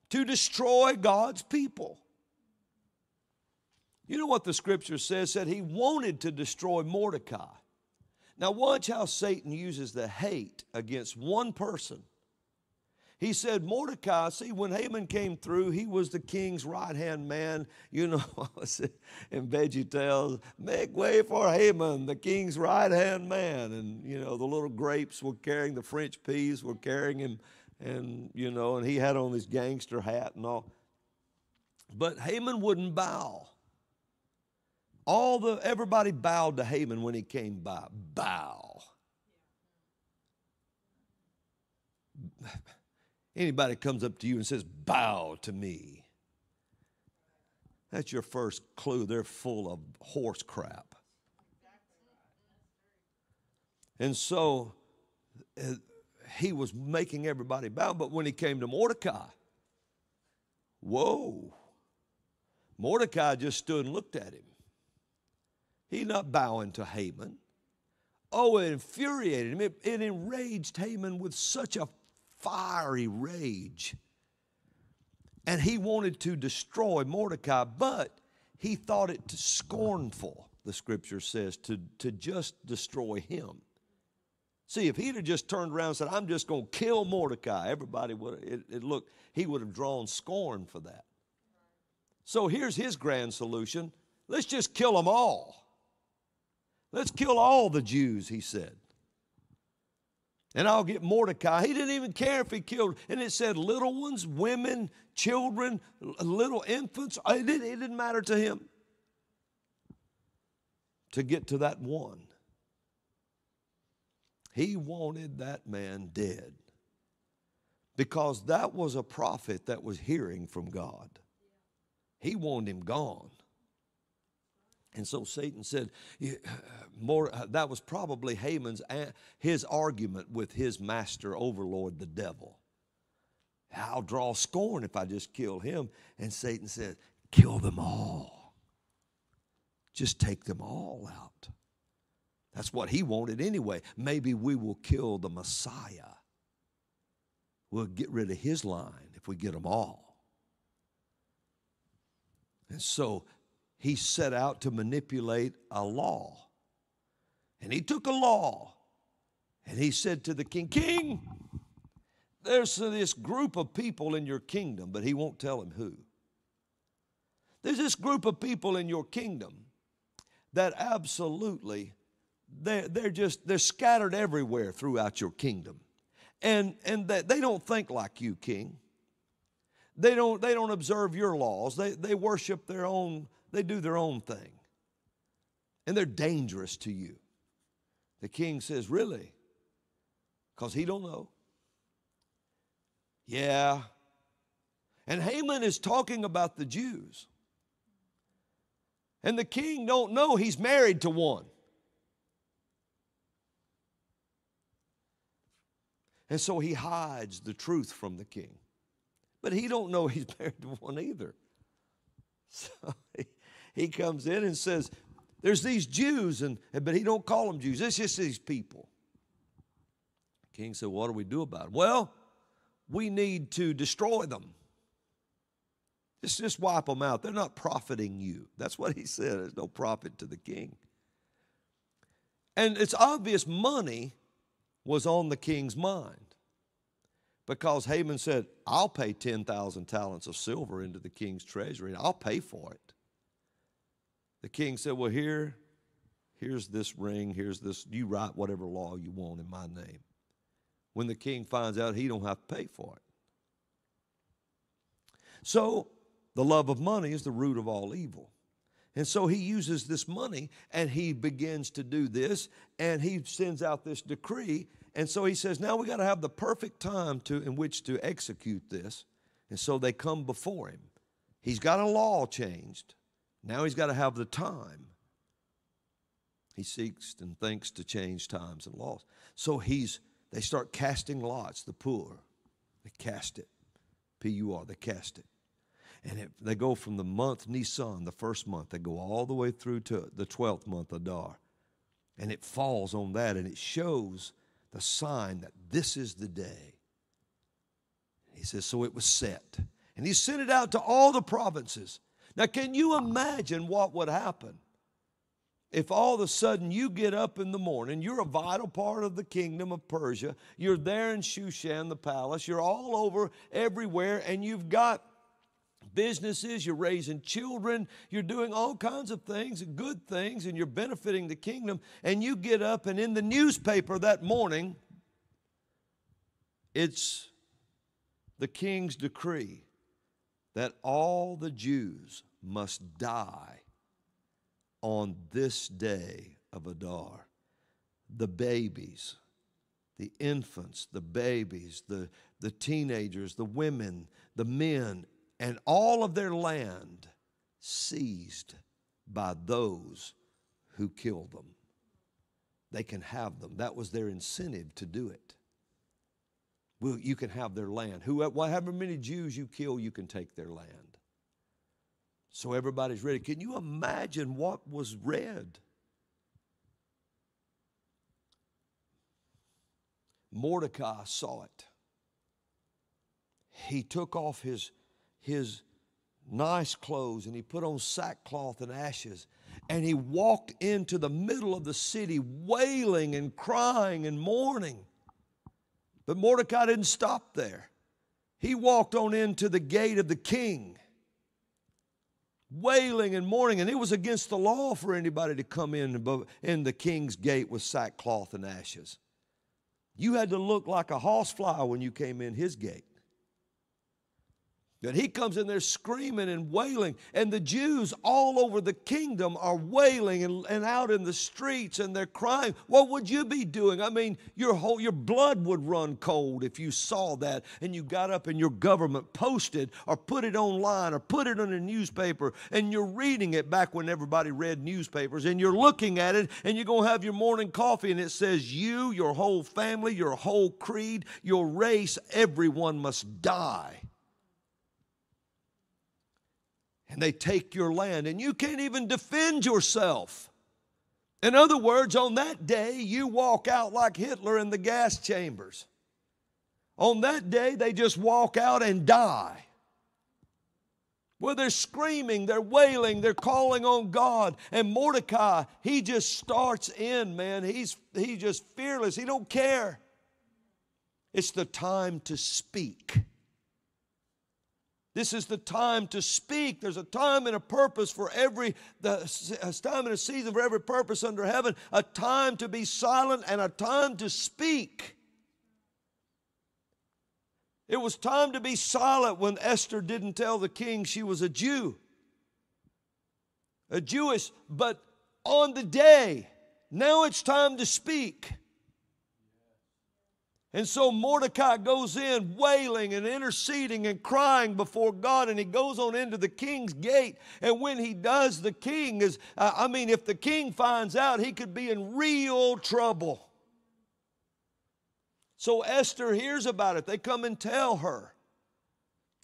Speaker 1: to destroy God's people. You know what the scripture says? Said he wanted to destroy Mordecai. Now, watch how Satan uses the hate against one person. He said, Mordecai, see, when Haman came through, he was the king's right hand man. You know, in Veggie Tales, make way for Haman, the king's right hand man. And, you know, the little grapes were carrying, the French peas were carrying him, and, you know, and he had on his gangster hat and all. But Haman wouldn't bow. All the everybody bowed to Haman when he came by. Bow. Anybody comes up to you and says, Bow to me. That's your first clue. They're full of horse crap. And so uh, he was making everybody bow. But when he came to Mordecai, whoa. Mordecai just stood and looked at him. He's not bowing to Haman. Oh, it infuriated him. It, it enraged Haman with such a fiery rage. And he wanted to destroy Mordecai, but he thought it scornful, the scripture says, to, to just destroy him. See, if he'd have just turned around and said, I'm just going to kill Mordecai, everybody would it, it looked, he would have drawn scorn for that. So here's his grand solution let's just kill them all. Let's kill all the Jews, he said. And I'll get Mordecai. He didn't even care if he killed. And it said little ones, women, children, little infants. It didn't, it didn't matter to him to get to that one. He wanted that man dead because that was a prophet that was hearing from God. He wanted him gone. And so Satan said, more, uh, that was probably Haman's his argument with his master overlord, the devil. I'll draw scorn if I just kill him. And Satan said, kill them all. Just take them all out. That's what he wanted anyway. Maybe we will kill the Messiah. We'll get rid of his line if we get them all. And so he set out to manipulate a law. And he took a law and he said to the king, King, there's this group of people in your kingdom, but he won't tell him who. There's this group of people in your kingdom that absolutely they're, they're just they're scattered everywhere throughout your kingdom and and they, they don't think like you king they don't they don't observe your laws they they worship their own they do their own thing. And they're dangerous to you. The king says really? Because he don't know. Yeah. And haman is talking about the jews. And the king don't know he's married to one. And so he hides the truth from the king. But he don't know he's married to one either. So he, he comes in and says, there's these Jews, and but he don't call them Jews. It's just these people. The king said, What do we do about it? Well, we need to destroy them. Just, just wipe them out. They're not profiting you. That's what he said. There's no profit to the king. And it's obvious money was on the king's mind because Haman said, I'll pay 10,000 talents of silver into the king's treasury and I'll pay for it. The king said, Well, here, here's this ring, here's this, you write whatever law you want in my name. When the king finds out, he don't have to pay for it. So the love of money is the root of all evil. And so he uses this money and he begins to do this and he sends out this decree and so he says, now we got to have the perfect time to, in which to execute this. And so they come before him. He's got a law changed. Now he's got to have the time. He seeks and thinks to change times and laws. So he's they start casting lots, the Pur. They cast it. P-U-R, they cast it. And it, they go from the month Nisan, the first month, they go all the way through to the 12th month, Adar. And it falls on that and it shows the sign that this is the day. He says, so it was set. And he sent it out to all the provinces. Now, can you imagine what would happen if all of a sudden you get up in the morning, you're a vital part of the kingdom of Persia, you're there in Shushan, the palace, you're all over everywhere, and you've got businesses, you're raising children, you're doing all kinds of things, good things, and you're benefiting the kingdom. And you get up, and in the newspaper that morning, it's the king's decree that all the Jews must die on this day of Adar. The babies, the infants, the babies, the, the teenagers, the women, the men, and all of their land seized by those who killed them. They can have them. That was their incentive to do it. Well, you can have their land. Whoever, however many Jews you kill, you can take their land. So everybody's ready. Can you imagine what was read? Mordecai saw it. He took off his, his nice clothes and he put on sackcloth and ashes and he walked into the middle of the city wailing and crying and mourning. But Mordecai didn't stop there. He walked on into the gate of the king, wailing and mourning, and it was against the law for anybody to come in in the king's gate with sackcloth and ashes. You had to look like a horsefly when you came in his gate. That he comes in there screaming and wailing, and the Jews all over the kingdom are wailing and, and out in the streets and they're crying. What would you be doing? I mean, your whole your blood would run cold if you saw that and you got up and your government posted or put it online or put it in a newspaper and you're reading it back when everybody read newspapers and you're looking at it and you're gonna have your morning coffee and it says you, your whole family, your whole creed, your race, everyone must die and they take your land, and you can't even defend yourself. In other words, on that day, you walk out like Hitler in the gas chambers. On that day, they just walk out and die. Well, they're screaming, they're wailing, they're calling on God. And Mordecai, he just starts in, man. He's, he's just fearless. He don't care. It's the time to speak. This is the time to speak. There's a time and a purpose for every the a time and a season for every purpose under heaven. A time to be silent and a time to speak. It was time to be silent when Esther didn't tell the king she was a Jew, a Jewish, but on the day, now it's time to speak. And so Mordecai goes in wailing and interceding and crying before God, and he goes on into the king's gate. And when he does, the king is, uh, I mean, if the king finds out, he could be in real trouble. So Esther hears about it. They come and tell her.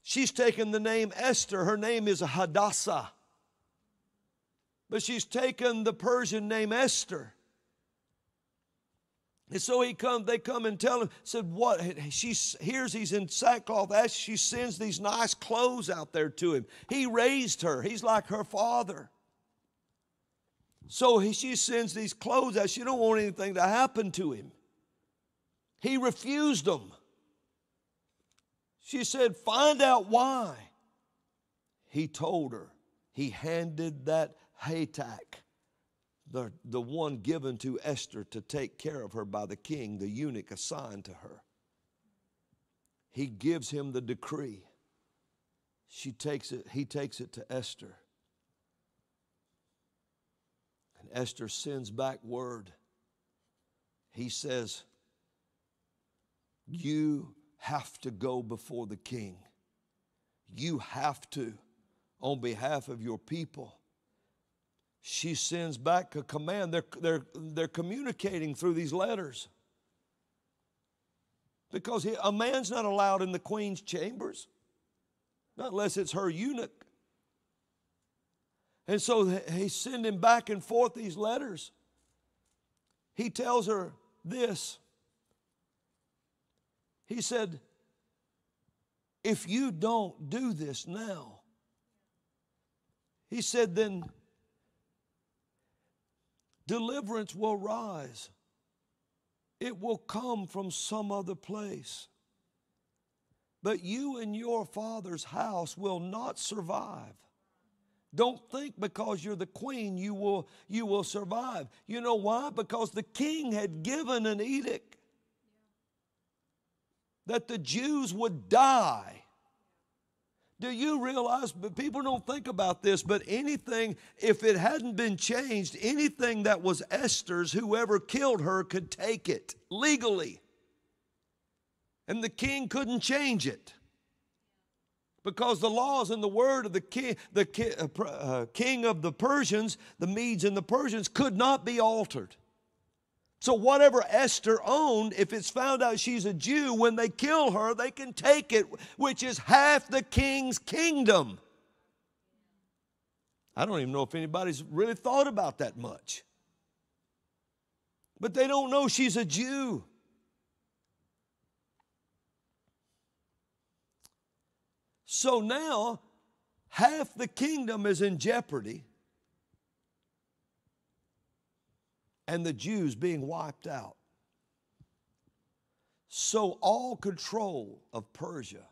Speaker 1: She's taken the name Esther. Her name is Hadassah. But she's taken the Persian name Esther. And so he come, they come and tell him, said, what? She hears he's in sackcloth As She sends these nice clothes out there to him. He raised her. He's like her father. So he, she sends these clothes out. She don't want anything to happen to him. He refused them. She said, find out why. He told her. He handed that Hatach the, the one given to Esther to take care of her by the king, the eunuch assigned to her. He gives him the decree. She takes it, he takes it to Esther. And Esther sends back word. He says, You have to go before the king. You have to, on behalf of your people she sends back a command. They're, they're, they're communicating through these letters. Because he, a man's not allowed in the queen's chambers, not unless it's her eunuch. And so he's sending back and forth these letters. He tells her this. He said, If you don't do this now, he said, then deliverance will rise. It will come from some other place. But you and your father's house will not survive. Don't think because you're the queen you will, you will survive. You know why? Because the king had given an edict that the Jews would die do you realize, but people don't think about this, but anything, if it hadn't been changed, anything that was Esther's, whoever killed her could take it legally. And the king couldn't change it. Because the laws and the word of the king, the uh, uh, king of the Persians, the Medes and the Persians, could not be altered. So, whatever Esther owned, if it's found out she's a Jew, when they kill her, they can take it, which is half the king's kingdom. I don't even know if anybody's really thought about that much. But they don't know she's a Jew. So now, half the kingdom is in jeopardy, and the Jews being wiped out. So, all control of Persia,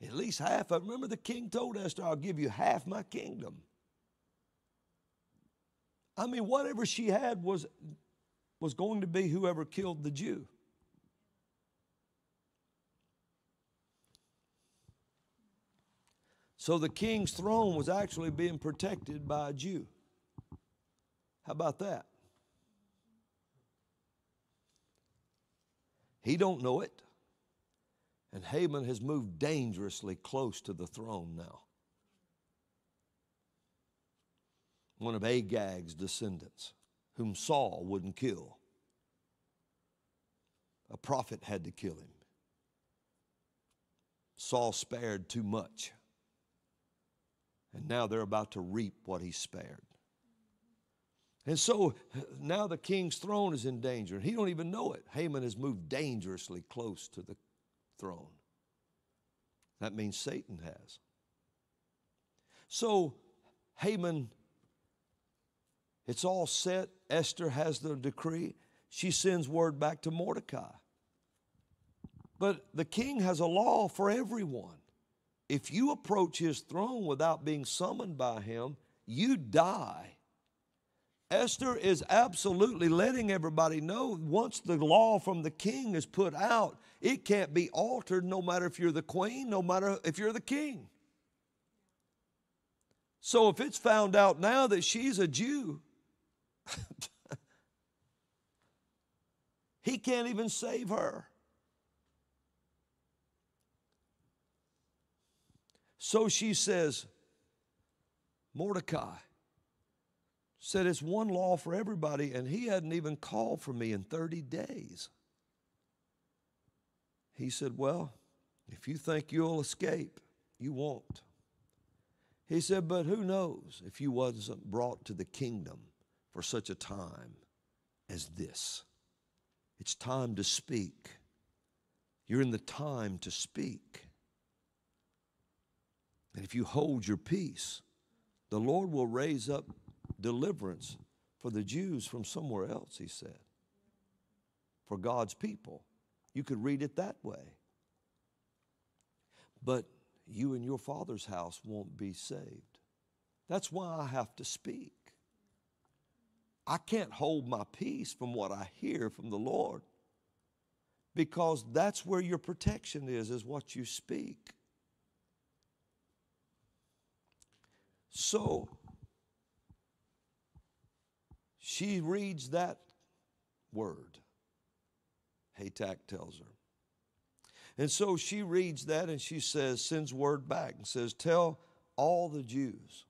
Speaker 1: at least half of remember the king told Esther, I'll give you half my kingdom. I mean, whatever she had was, was going to be whoever killed the Jew. So the king's throne was actually being protected by a Jew. How about that? He don't know it. And Haman has moved dangerously close to the throne now. One of Agag's descendants, whom Saul wouldn't kill. A prophet had to kill him. Saul spared too much. And now they're about to reap what he spared. And so now the king's throne is in danger. And he don't even know it. Haman has moved dangerously close to the throne. That means Satan has. So Haman, it's all set. Esther has the decree. She sends word back to Mordecai. But the king has a law for everyone. If you approach his throne without being summoned by him, you die. Esther is absolutely letting everybody know once the law from the king is put out, it can't be altered no matter if you're the queen, no matter if you're the king. So if it's found out now that she's a Jew, he can't even save her. So she says, Mordecai said it's one law for everybody, and he hadn't even called for me in 30 days. He said, Well, if you think you'll escape, you won't. He said, But who knows if you wasn't brought to the kingdom for such a time as this? It's time to speak. You're in the time to speak. And if you hold your peace, the Lord will raise up deliverance for the Jews from somewhere else, he said. For God's people. You could read it that way. But you and your father's house won't be saved. That's why I have to speak. I can't hold my peace from what I hear from the Lord because that's where your protection is, is what you speak. So she reads that word, Hatach tells her. And so she reads that and she says, sends word back and says, Tell all the Jews,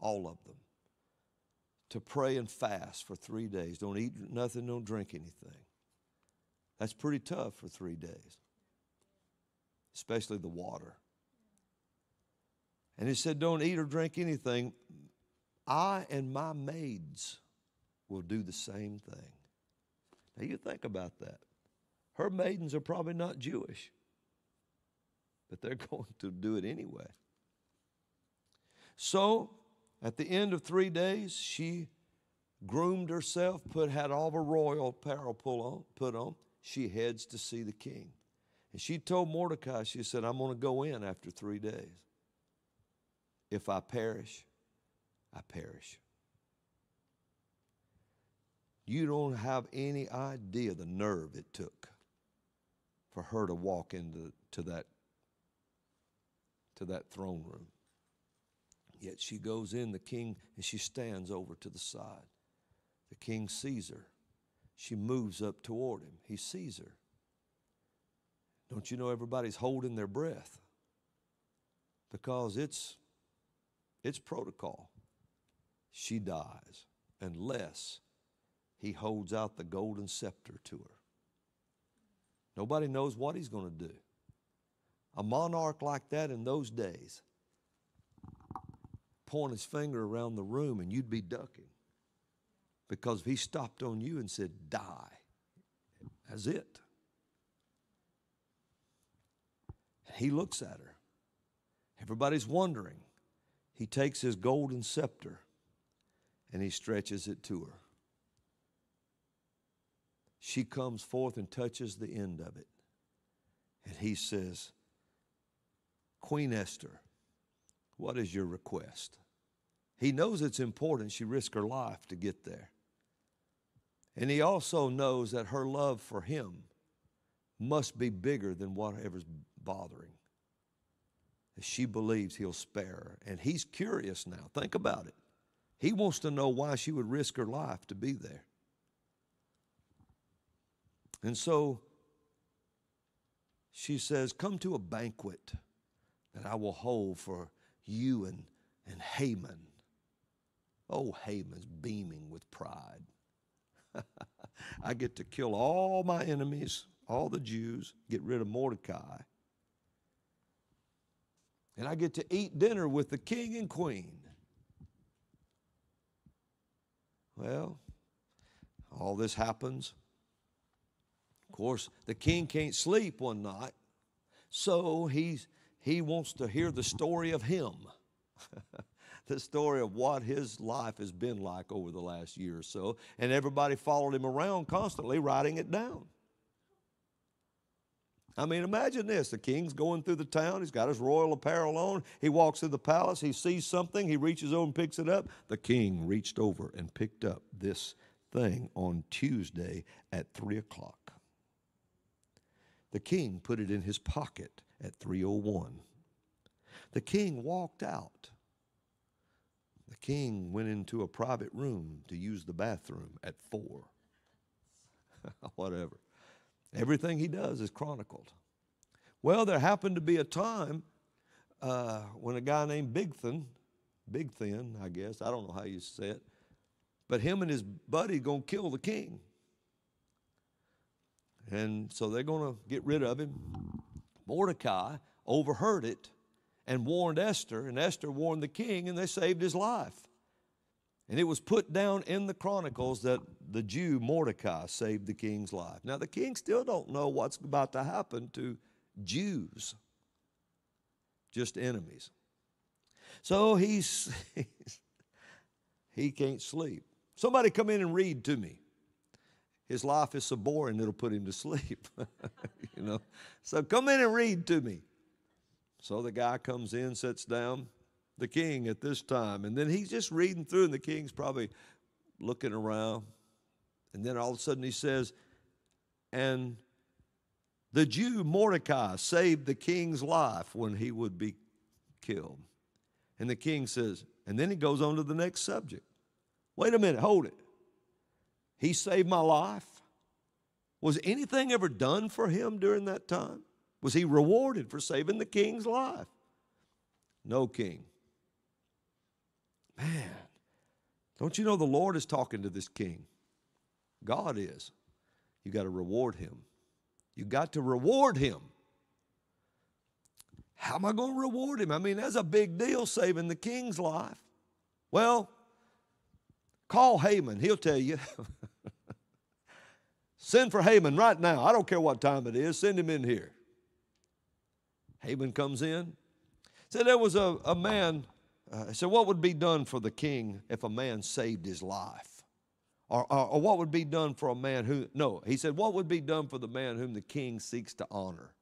Speaker 1: all of them, to pray and fast for three days. Don't eat nothing, don't drink anything. That's pretty tough for three days, especially the water. And he said, Don't eat or drink anything. I and my maids will do the same thing. Now you think about that. Her maidens are probably not Jewish, but they're going to do it anyway. So, at the end of three days, she groomed herself, put had all the royal apparel on, put on. She heads to see the king. And she told Mordecai, she said, I'm going to go in after three days. If I perish, I perish. You don't have any idea the nerve it took for her to walk into to that, to that throne room. Yet she goes in, the king, and she stands over to the side. The king sees her. She moves up toward him. He sees her. Don't you know everybody's holding their breath? Because it's it's protocol. She dies unless he holds out the golden scepter to her. Nobody knows what he's going to do. A monarch like that in those days point his finger around the room and you'd be ducking. Because if he stopped on you and said, die, that's it. He looks at her. Everybody's wondering. He takes his golden scepter and he stretches it to her. She comes forth and touches the end of it. And he says, Queen Esther, what is your request? He knows it's important she risked her life to get there. And he also knows that her love for him must be bigger than whatever's bothering. She believes he'll spare her. And he's curious now. Think about it. He wants to know why she would risk her life to be there. And so she says, Come to a banquet that I will hold for you and, and Haman. Oh, Haman's beaming with pride. I get to kill all my enemies, all the Jews, get rid of Mordecai. And I get to eat dinner with the king and queen. Well, all this happens. Course, the king can't sleep one night, so he's, he wants to hear the story of him. the story of what his life has been like over the last year or so. And everybody followed him around constantly, writing it down. I mean, imagine this. The king's going through the town. He's got his royal apparel on. He walks through the palace. He sees something. He reaches over and picks it up. The king reached over and picked up this thing on Tuesday at 3 o'clock. The king put it in his pocket at 301. The king walked out. The king went into a private room to use the bathroom at 4. Whatever. Everything he does is chronicled. Well, there happened to be a time uh, when a guy named Bigthan, Bigthan, I guess, I don't know how you say it, but him and his buddy going to kill the king. And so they're going to get rid of him. Mordecai overheard it and warned Esther, and Esther warned the king, and they saved his life. And it was put down in the Chronicles that the Jew Mordecai saved the king's life. Now, the king still don't know what's about to happen to Jews, just enemies. So he's, he can't sleep. Somebody come in and read to me. His life is so boring it'll put him to sleep. you know. So come in and read to me. So the guy comes in, sits down the king at this time. And then he's just reading through, and the king's probably looking around. And then all of a sudden he says, And the Jew Mordecai saved the king's life when he would be killed. And the king says, and then he goes on to the next subject. Wait a minute, hold it. He saved my life. Was anything ever done for him during that time? Was he rewarded for saving the king's life? No king. Man, don't you know the Lord is talking to this king? God is. You got to reward him. You got to reward him. How am I going to reward him? I mean, that's a big deal saving the king's life. Well, call Haman. He'll tell you. Send for Haman right now. I don't care what time it is. Send him in here. Haman comes in. Said there was a, a man uh, so, what would be done for the king if a man saved his life? Or, or, or, what would be done for a man who, no, he said, what would be done for the man whom the king seeks to honor?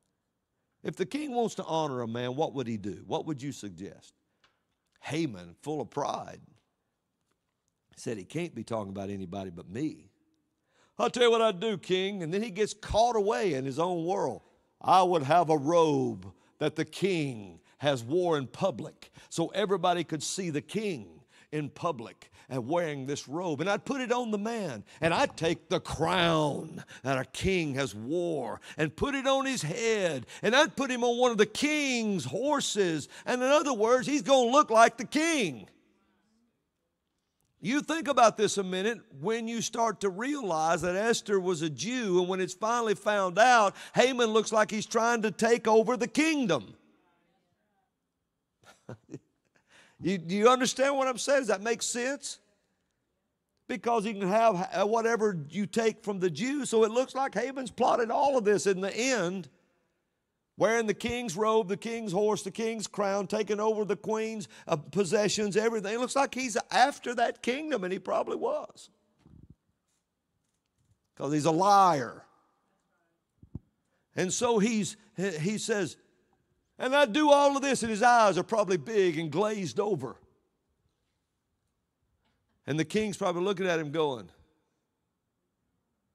Speaker 1: If the king wants to honor a man, what would he do? What would you suggest? Haman, full of pride, said he can't be talking about anybody but me. I'll tell you what I'd do, king. And then he gets caught away in his own world. I would have a robe that the king has wore in public so everybody could see the king in public and wearing this robe and i'd put it on the man and i'd take the crown that a king has wore and put it on his head and i'd put him on one of the king's horses and in other words he's going to look like the king you think about this a minute when you start to realize that Esther was a Jew, and when it's finally found out, Haman looks like he's trying to take over the kingdom. You, do you understand what I'm saying? Does that make sense? Because he can have whatever you take from the Jews. So it looks like Haman's plotted all of this in the end, wearing the king's robe, the king's horse, the king's crown, taking over the queen's uh, possessions, everything. It looks like he's after that kingdom, and he probably was. Because he's a liar. And so he's, he says, and I do all of this, and his eyes are probably big and glazed over. And the king's probably looking at him going,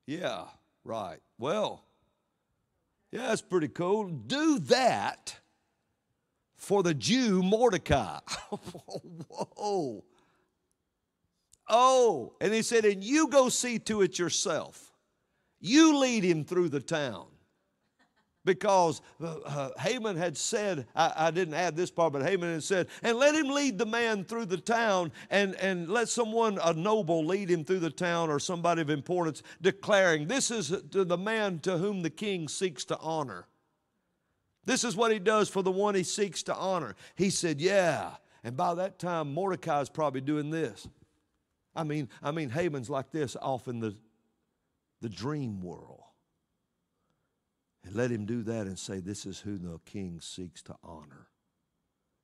Speaker 1: Yeah, right. Well, yeah, that's pretty cool. Do that for the Jew Mordecai. Whoa. Oh, and he said, and you go see to it yourself. You lead him through the town because uh, uh, Haman had said, I, I, didn't add this part, but Haman had said, and let him lead the man through the town, and, and let someone, a noble, lead him through the town or somebody of importance, declaring, This is the man to whom the king seeks to honor. This is what he does for the one he seeks to honor. He said, Yeah. And by that time, Mordecai's probably doing this. I mean, I mean, Haman's like this off in the, the dream world. And let him do that and say, This is who the king seeks to honor.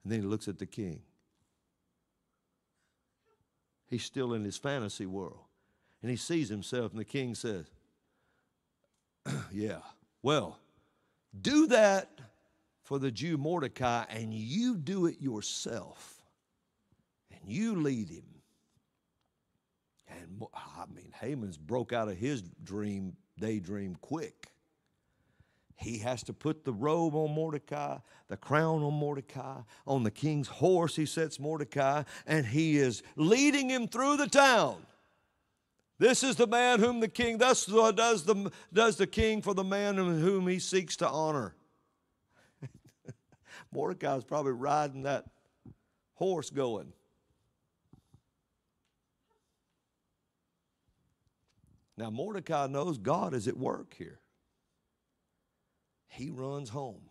Speaker 1: And then he looks at the king. He's still in his fantasy world. And he sees himself, and the king says, Yeah, well, do that for the Jew Mordecai, and you do it yourself. And you lead him. And I mean, Haman's broke out of his dream, daydream quick. He has to put the robe on Mordecai, the crown on Mordecai, on the king's horse he sets Mordecai, and he is leading him through the town. This is the man whom the king, thus does the, does the king for the man whom he seeks to honor. Mordecai's probably riding that horse going. Now, Mordecai knows God is at work here. He runs home.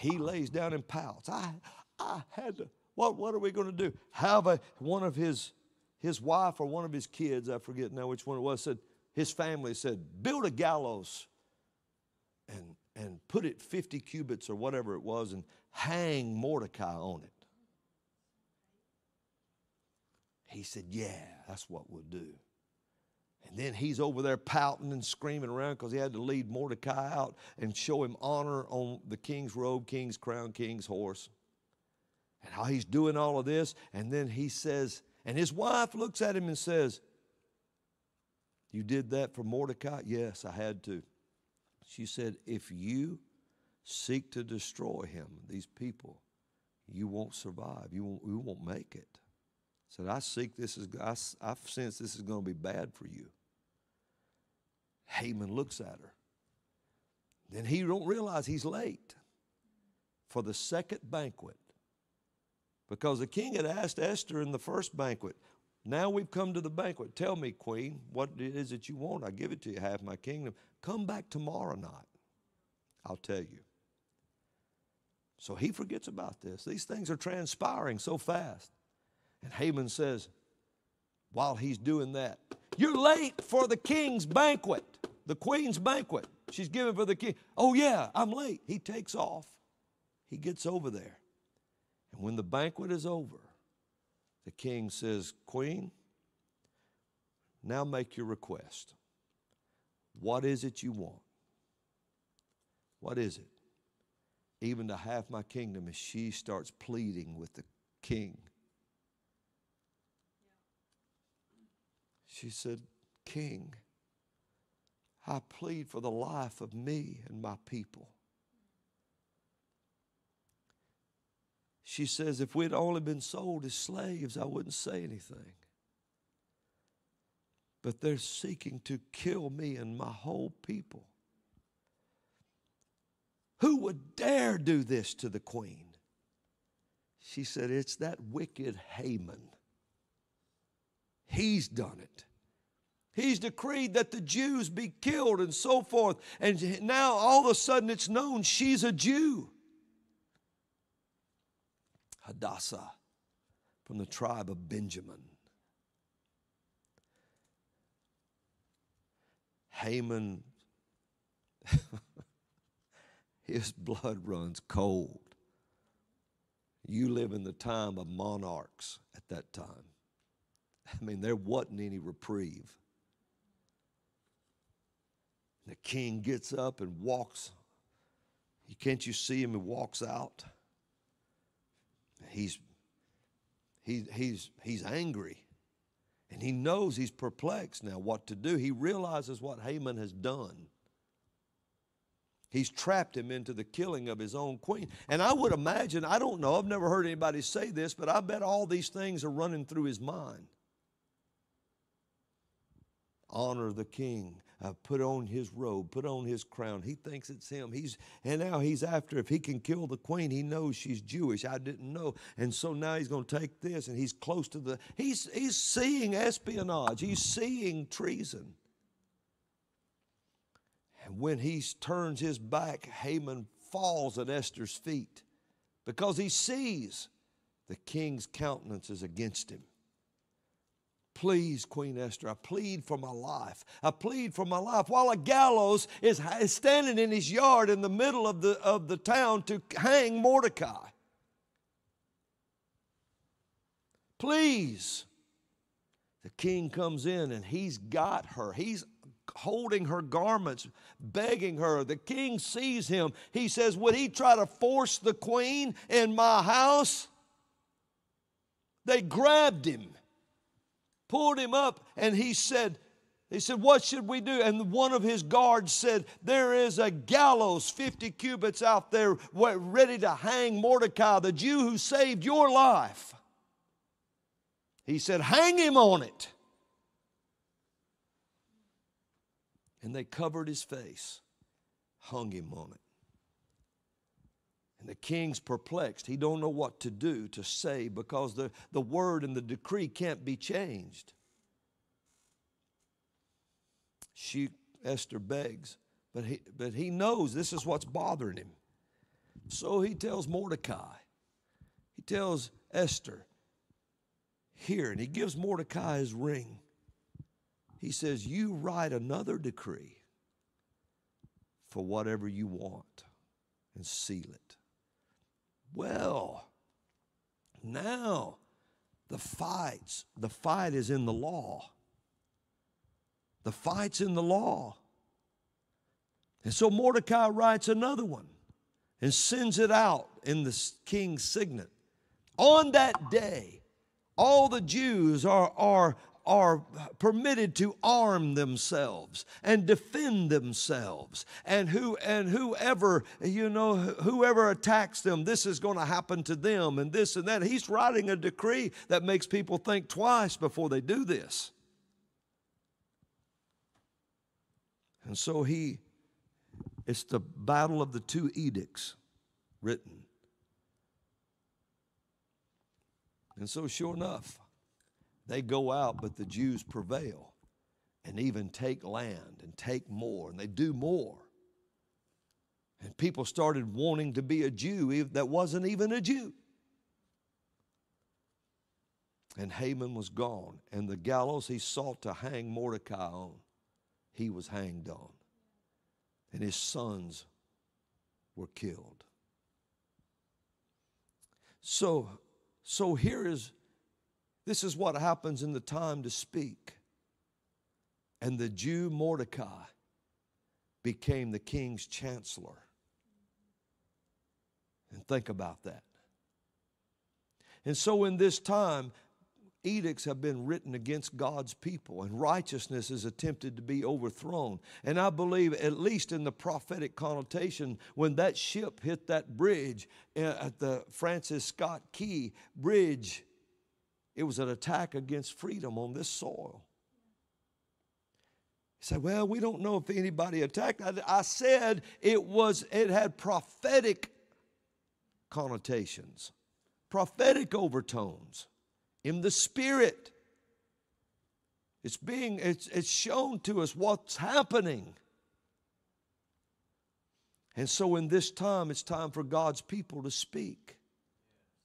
Speaker 1: he lays down and pouts. I, I had to, what, what are we going to do? Have a, one of his, his wife or one of his kids, I forget now which one it was, said, his family said, build a gallows and, and put it 50 cubits or whatever it was and hang Mordecai on it. He said, Yeah, that's what we'll do. And then he's over there pouting and screaming around because he had to lead Mordecai out and show him honor on the king's robe, king's crown, king's horse. And how he's doing all of this. And then he says, and his wife looks at him and says, You did that for Mordecai? Yes, I had to. She said, If you seek to destroy him, these people, you won't survive. You won't, you won't make it. Said, I seek this is I, I sense this is going to be bad for you. Haman looks at her. Then he don't realize he's late for the second banquet. Because the king had asked Esther in the first banquet, now we've come to the banquet. Tell me, queen, what is it that you want? I give it to you, half my kingdom. Come back tomorrow night. I'll tell you. So he forgets about this. These things are transpiring so fast. And Haman says, while he's doing that, You're late for the king's banquet, the queen's banquet. She's giving for the king. Oh, yeah, I'm late. He takes off. He gets over there. And when the banquet is over, the king says, Queen, now make your request. What is it you want? What is it? Even to half my kingdom, as she starts pleading with the king She said, King, I plead for the life of me and my people. She says, if we'd only been sold as slaves, I wouldn't say anything. But they're seeking to kill me and my whole people. Who would dare do this to the queen? She said, It's that wicked Haman. He's done it. He's decreed that the Jews be killed and so forth. And now all of a sudden it's known she's a Jew. Hadassah from the tribe of Benjamin. Haman, his blood runs cold. You live in the time of monarchs at that time. I mean, there wasn't any reprieve. The king gets up and walks. Can't you see him? He walks out. He's, he, he's, he's angry. And he knows he's perplexed now what to do. He realizes what Haman has done. He's trapped him into the killing of his own queen. And I would imagine, I don't know, I've never heard anybody say this, but I bet all these things are running through his mind. Honor the king uh, put on his robe, put on his crown. He thinks it's him. He's and now he's after if he can kill the queen. He knows she's Jewish. I didn't know, and so now he's going to take this, and he's close to the. He's he's seeing espionage. He's seeing treason. And when he turns his back, Haman falls at Esther's feet because he sees the king's countenance is against him. Please, Queen Esther, I plead for my life. I plead for my life. While a gallows is, standing in his yard in the middle of the, of the town to hang Mordecai. Please. The king comes in and he's got her. He's holding her garments, begging her. The king sees him. He says, Would he try to force the queen in my house? They grabbed him pulled him up and he said, he said, What should we do? And one of his guards said, There is a gallows 50 cubits out there ready to hang Mordecai, the Jew who saved your life. He said, Hang him on it. And they covered his face, hung him on it. And the king's perplexed. He don't know what to do to say because the, the word and the decree can't be changed. She, Esther begs, but he, but he knows this is what's bothering him. So he tells Mordecai, he tells Esther, here, and he gives Mordecai his ring. He says, You write another decree for whatever you want and seal it. Well, now the fights, the fight is in the law. The fight's in the law. And so Mordecai writes another one and sends it out in the king's signet. On that day, all the Jews are, are are permitted to arm themselves and defend themselves. And who and whoever you know whoever attacks them this is going to happen to them and this and that. He's writing a decree that makes people think twice before they do this. And so he it's the battle of the two edicts written. And so sure enough they go out, but the Jews prevail and even take land and take more, and they do more. And people started wanting to be a Jew that wasn't even a Jew. And Haman was gone, and the gallows he sought to hang Mordecai on, he was hanged on. And his sons were killed. So, so here is this is what happens in the time to speak. And the Jew Mordecai became the king's chancellor. And think about that. And so, in this time, edicts have been written against God's people, and righteousness is attempted to be overthrown. And I believe, at least in the prophetic connotation, when that ship hit that bridge uh, at the Francis Scott Key Bridge it was an attack against freedom on this soil. He said, Well, we don't know if anybody attacked. I, I said it was, it had prophetic connotations, prophetic overtones in the spirit. It's being, it's, it's shown to us what's happening. And so in this time, it's time for God's people to speak.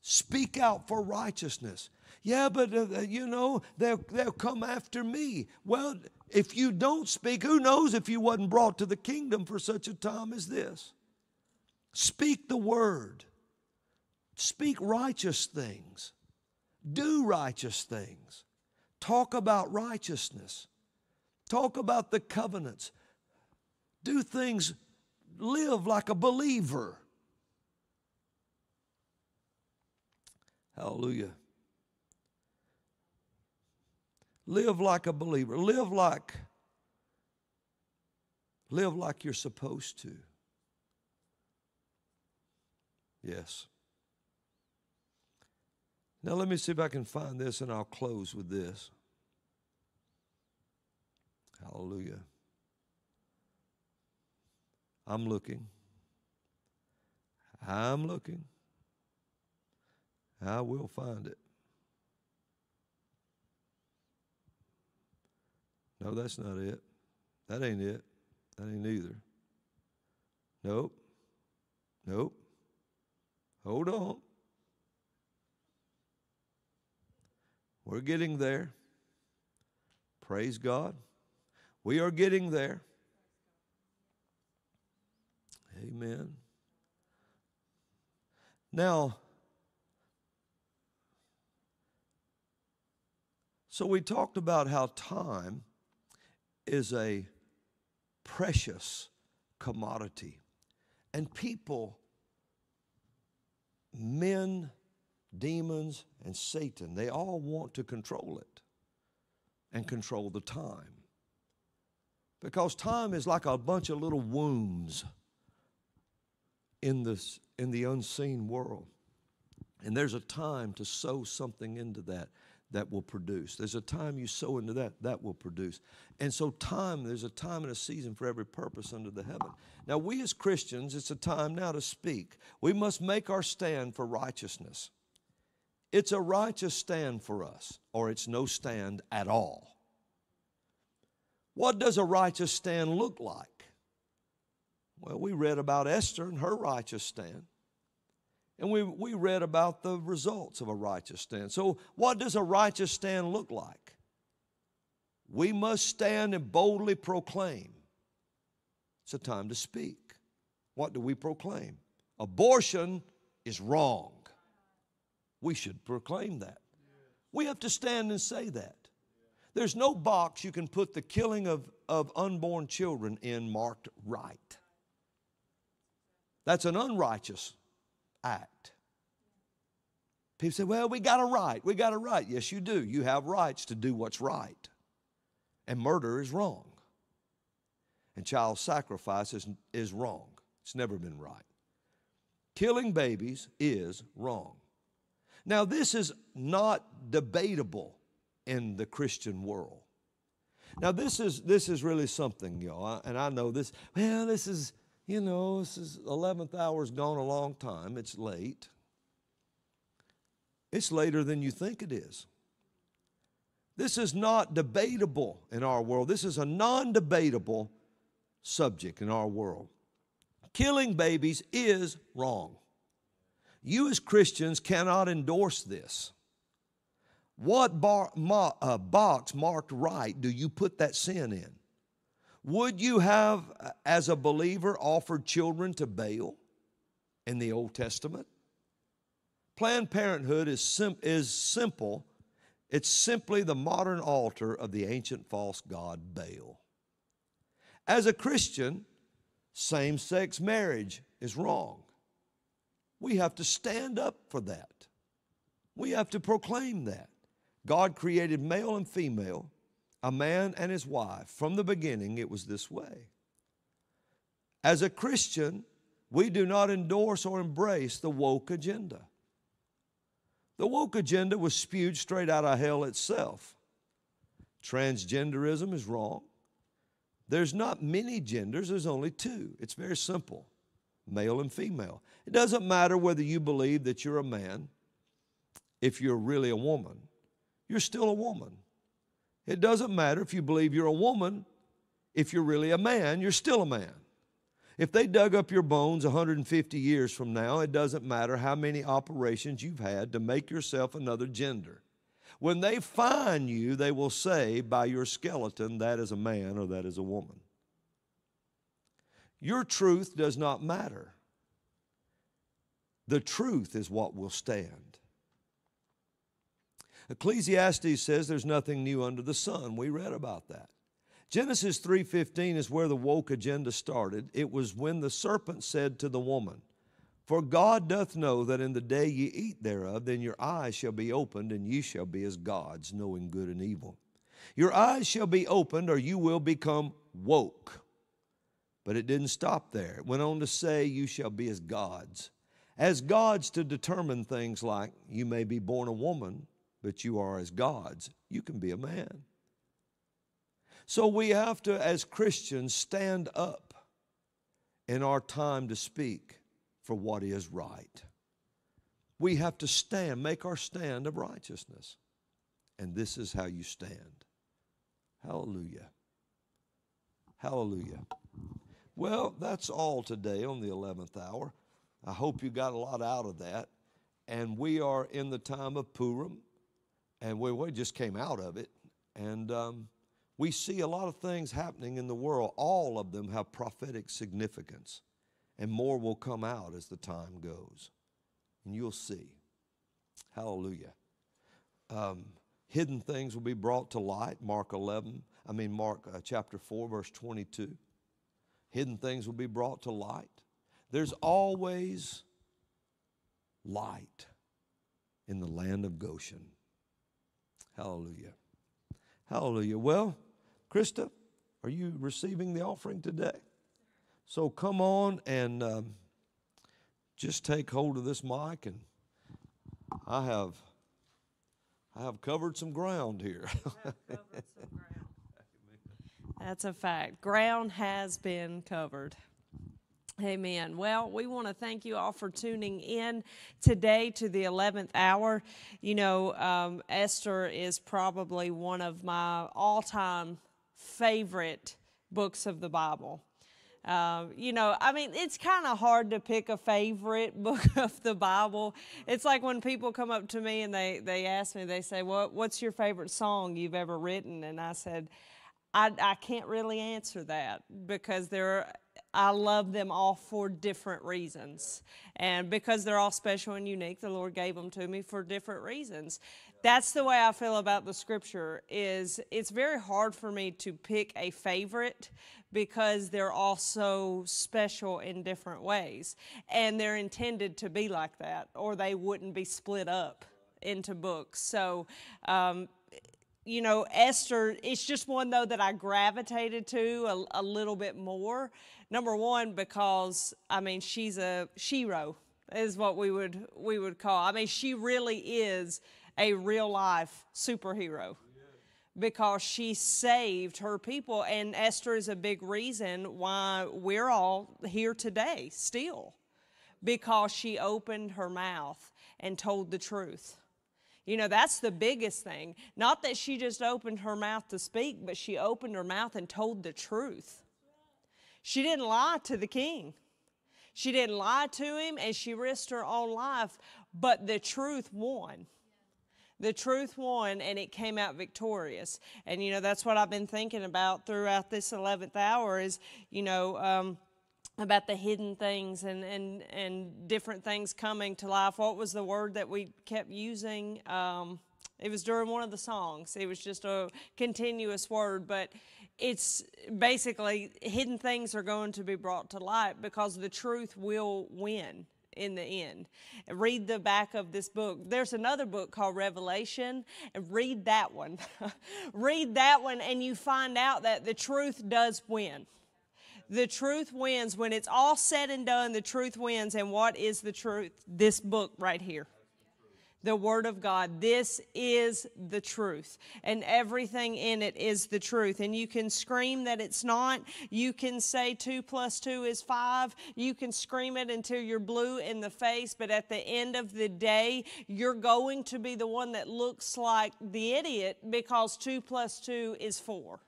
Speaker 1: Speak out for righteousness. Yeah, but uh, uh, you know, they'll, they'll come after me. Well, if you don't speak, who knows if you wasn't brought to the kingdom for such a time as this? Speak the word. Speak righteous things. Do righteous things. Talk about righteousness. Talk about the covenants. Do things, live like a believer. Hallelujah. Live like a believer. Live like live like you're supposed to. Yes. Now let me see if I can find this and I'll close with this. Hallelujah. I'm looking. I'm looking. I will find it. No, that's not it. That ain't it. That ain't either. Nope. Nope. Hold on. We're getting there. Praise God. We are getting there. Amen. Now, so we talked about how time is a precious commodity. And people, men, demons, and Satan, they all want to control it and control the time. Because time is like a bunch of little wounds in, this, in the unseen world. And there's a time to sow something into that that will produce. There's a time you sow into that, that will produce. And so, time, there's a time and a season for every purpose under the heaven. Now, we as Christians, it's a time now to speak. We must make our stand for righteousness. It's a righteous stand for us, or it's no stand at all. What does a righteous stand look like? Well, we read about Esther and her righteous stand. And we, we read about the results of a righteous stand. So, what does a righteous stand look like? We must stand and boldly proclaim. It's a time to speak. What do we proclaim? Abortion is wrong. We should proclaim that. We have to stand and say that. There's no box you can put the killing of, of unborn children in marked right. That's an unrighteous act. People say, well, we got a right. We got a right. Yes, you do. You have rights to do what's right. And murder is wrong. And child sacrifice is, is wrong. It's never been right. Killing babies is wrong. Now, this is not debatable in the Christian world. Now, this is, this is really something, y'all, and I know this, well, this is, you know, this is 11th hour's gone a long time. It's late. It's later than you think it is. This is not debatable in our world. This is a non debatable subject in our world. Killing babies is wrong. You, as Christians, cannot endorse this. What bar, ma, uh, box marked right do you put that sin in? Would you have, uh, as a believer, offered children to Baal in the Old Testament? Planned Parenthood is, sim- is simple. It's simply the modern altar of the ancient false god Baal. As a Christian, same sex marriage is wrong. We have to stand up for that. We have to proclaim that. God created male and female a man and his wife. From the beginning, it was this way. As a Christian, we do not endorse or embrace the woke agenda. The woke agenda was spewed straight out of hell itself. Transgenderism is wrong. There's not many genders, there's only two. It's very simple male and female. It doesn't matter whether you believe that you're a man, if you're really a woman, you're still a woman. It doesn't matter if you believe you're a woman, if you're really a man, you're still a man. If they dug up your bones 150 years from now, it doesn't matter how many operations you've had to make yourself another gender. When they find you, they will say by your skeleton, that is a man or that is a woman. Your truth does not matter. The truth is what will stand. Ecclesiastes says there's nothing new under the sun. We read about that. Genesis 3:15 is where the woke agenda started. It was when the serpent said to the woman, "For God doth know that in the day ye eat thereof, then your eyes shall be opened, and ye shall be as gods, knowing good and evil." Your eyes shall be opened, or you will become woke. But it didn't stop there. It went on to say, You shall be as gods. As gods to determine things like you may be born a woman, but you are as gods. You can be a man. So we have to, as Christians, stand up in our time to speak for what is right. We have to stand, make our stand of righteousness. And this is how you stand. Hallelujah. Hallelujah. Well, that's all today on the 11th hour. I hope you got a lot out of that. And we are in the time of Purim, and we, we just came out of it. And um, we see a lot of things happening in the world. All of them have prophetic significance, and more will come out as the time goes. And you'll see. Hallelujah. Um, hidden things will be brought to light. Mark 11, I mean, Mark uh, chapter 4, verse 22. Hidden things will be brought to light. There's always light in the land of Goshen. Hallelujah. Hallelujah. Well, Krista, are you receiving the offering today? So come on and um, just take hold of this mic, and I have I have covered some ground here.
Speaker 3: That's a fact. Ground has been covered. Amen. Well, we want to thank you all for tuning in today to the 11th hour. You know, um, Esther is probably one of my all time favorite books of the Bible. Uh, you know, I mean, it's kind of hard to pick a favorite book of the Bible. It's like when people come up to me and they, they ask me, they say, well, What's your favorite song you've ever written? And I said, I, I can't really answer that because they're, I love them all for different reasons. And because they're all special and unique, the Lord gave them to me for different reasons. That's the way I feel about the scripture is it's very hard for me to pick a favorite because they're all so special in different ways. And they're intended to be like that or they wouldn't be split up into books. So um, you know esther it's just one though that i gravitated to a, a little bit more number one because i mean she's a shero is what we would we would call i mean she really is a real life superhero because she saved her people. And Esther is a big reason why we're all here today still because she opened her mouth and told the truth. You know, that's the biggest thing. Not that she just opened her mouth to speak, but she opened her mouth and told the truth. She didn't lie to the king. She didn't lie to him and she risked her own life, but the truth won the truth won and it came out victorious. And, you know, that's what I've been thinking about throughout this 11th hour is, you know, um, about the hidden things and, and, and different things coming to life. What was the word that we kept using? Um, it was during one of the songs. It was just a continuous word, but it's basically hidden things are going to be brought to light because the truth will win in the end. Read the back of this book. There's another book called Revelation, and read that one. read that one, and you find out that the truth does win. The truth wins. When it's all said and done, the truth wins. And what is the truth? This book right here the Word of God. This is the truth, and everything in it is the truth. And you can scream that it's not. You can say two plus two is five. You can scream it until you're blue in the face, but at the end of the day, you're going to be the one that looks like the idiot because two plus two is four.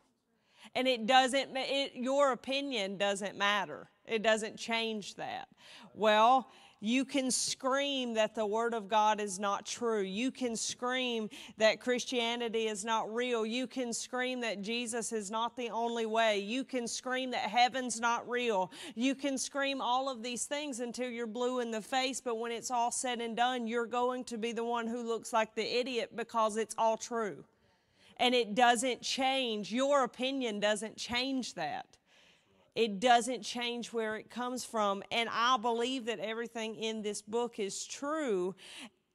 Speaker 3: And it doesn't, it, your opinion doesn't matter. It doesn't change that. Well, you can scream that the Word of God is not true. You can scream that Christianity is not real. You can scream that Jesus is not the only way. You can scream that heaven's not real. You can scream all of these things until you're blue in the face, but when it's all said and done, you're going to be the one who looks like the idiot because it's all true. And it doesn't change. Your opinion doesn't change that it doesn't change where it comes from. And I believe that everything in this book is true,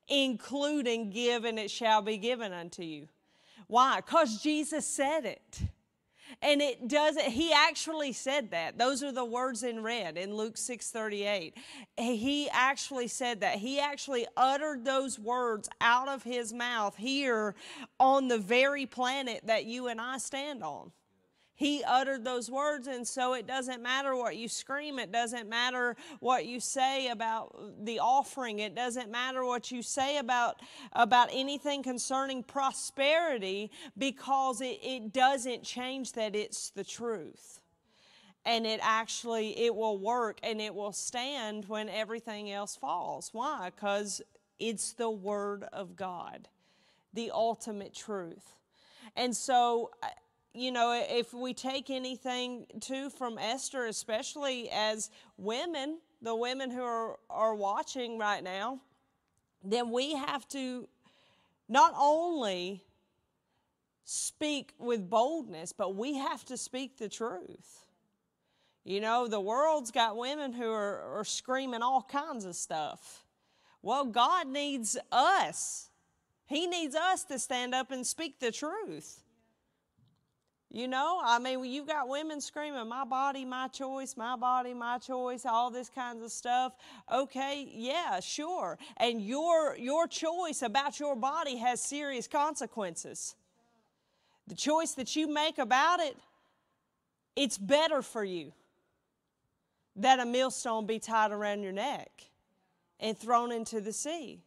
Speaker 3: including give and it shall be given unto you. Why? Because Jesus said it. And it doesn't, he actually said that. Those are the words in red in Luke 6 38. He actually said that. He actually uttered those words out of his mouth here on the very planet that you and I stand on. He uttered those words, and so it doesn't matter what you scream. It doesn't matter what you say about the offering. It doesn't matter what you say about, about anything concerning prosperity because it, it doesn't change that it's the truth. And it actually, it will work and it will stand when everything else falls. Why? Because it's the Word of God, the ultimate truth. And so uh, you know, if we take anything too from Esther, especially as women, the women who are, are watching right now, then we have to not only speak with boldness, but we have to speak the truth. You know, the world's got women who are, are screaming all kinds of stuff. Well, God needs us. He needs us to stand up and speak the truth. You know, I mean, you've got women screaming, my body, my choice, my body, my choice, all this kinds of stuff. Okay, yeah, sure. And your, your choice about your body has serious consequences. The choice that you make about it, it's better for you that a millstone be tied around your neck and thrown into the sea.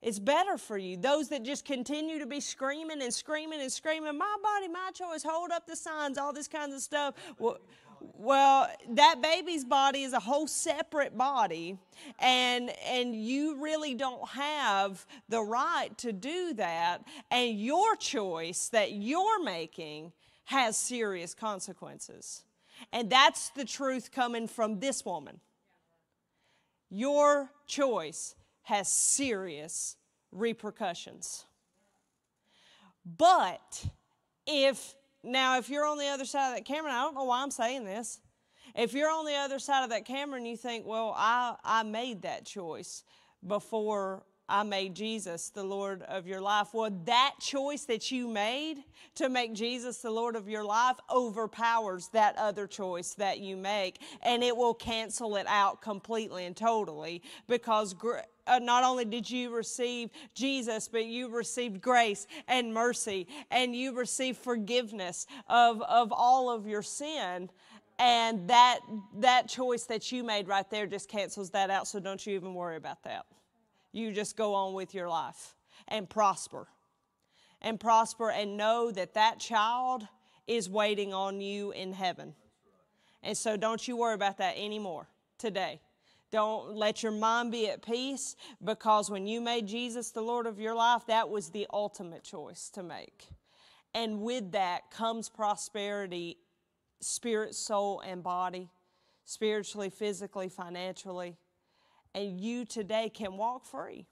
Speaker 3: It's better for you. Those that just continue to be screaming and screaming and screaming, my body, my choice, hold up the signs, all this kinds of stuff. Well, well, that baby's body is a whole separate body, and and you really don't have the right to do that. And your choice that you're making has serious consequences. And that's the truth coming from this woman. Your choice has serious repercussions. But if, now, if you're on the other side of that camera, I don't know why I'm saying this. If you're on the other side of that camera and you think, well, I, I made that choice before I made Jesus the Lord of your life. Well, that choice that you made to make Jesus the Lord of your life overpowers that other choice that you make, and it will cancel it out completely and totally because. Uh, not only did you receive Jesus, but you received grace and mercy, and you received forgiveness of, of all of your sin. And that, that choice that you made right there just cancels that out, so don't you even worry about that you just go on with your life and prosper. And prosper and know that that child is waiting on you in heaven. And so don't you worry about that anymore today. Don't let your mind be at peace because when you made Jesus the Lord of your life, that was the ultimate choice to make. And with that comes prosperity, spirit, soul, and body, spiritually, physically, financially and you today can walk free.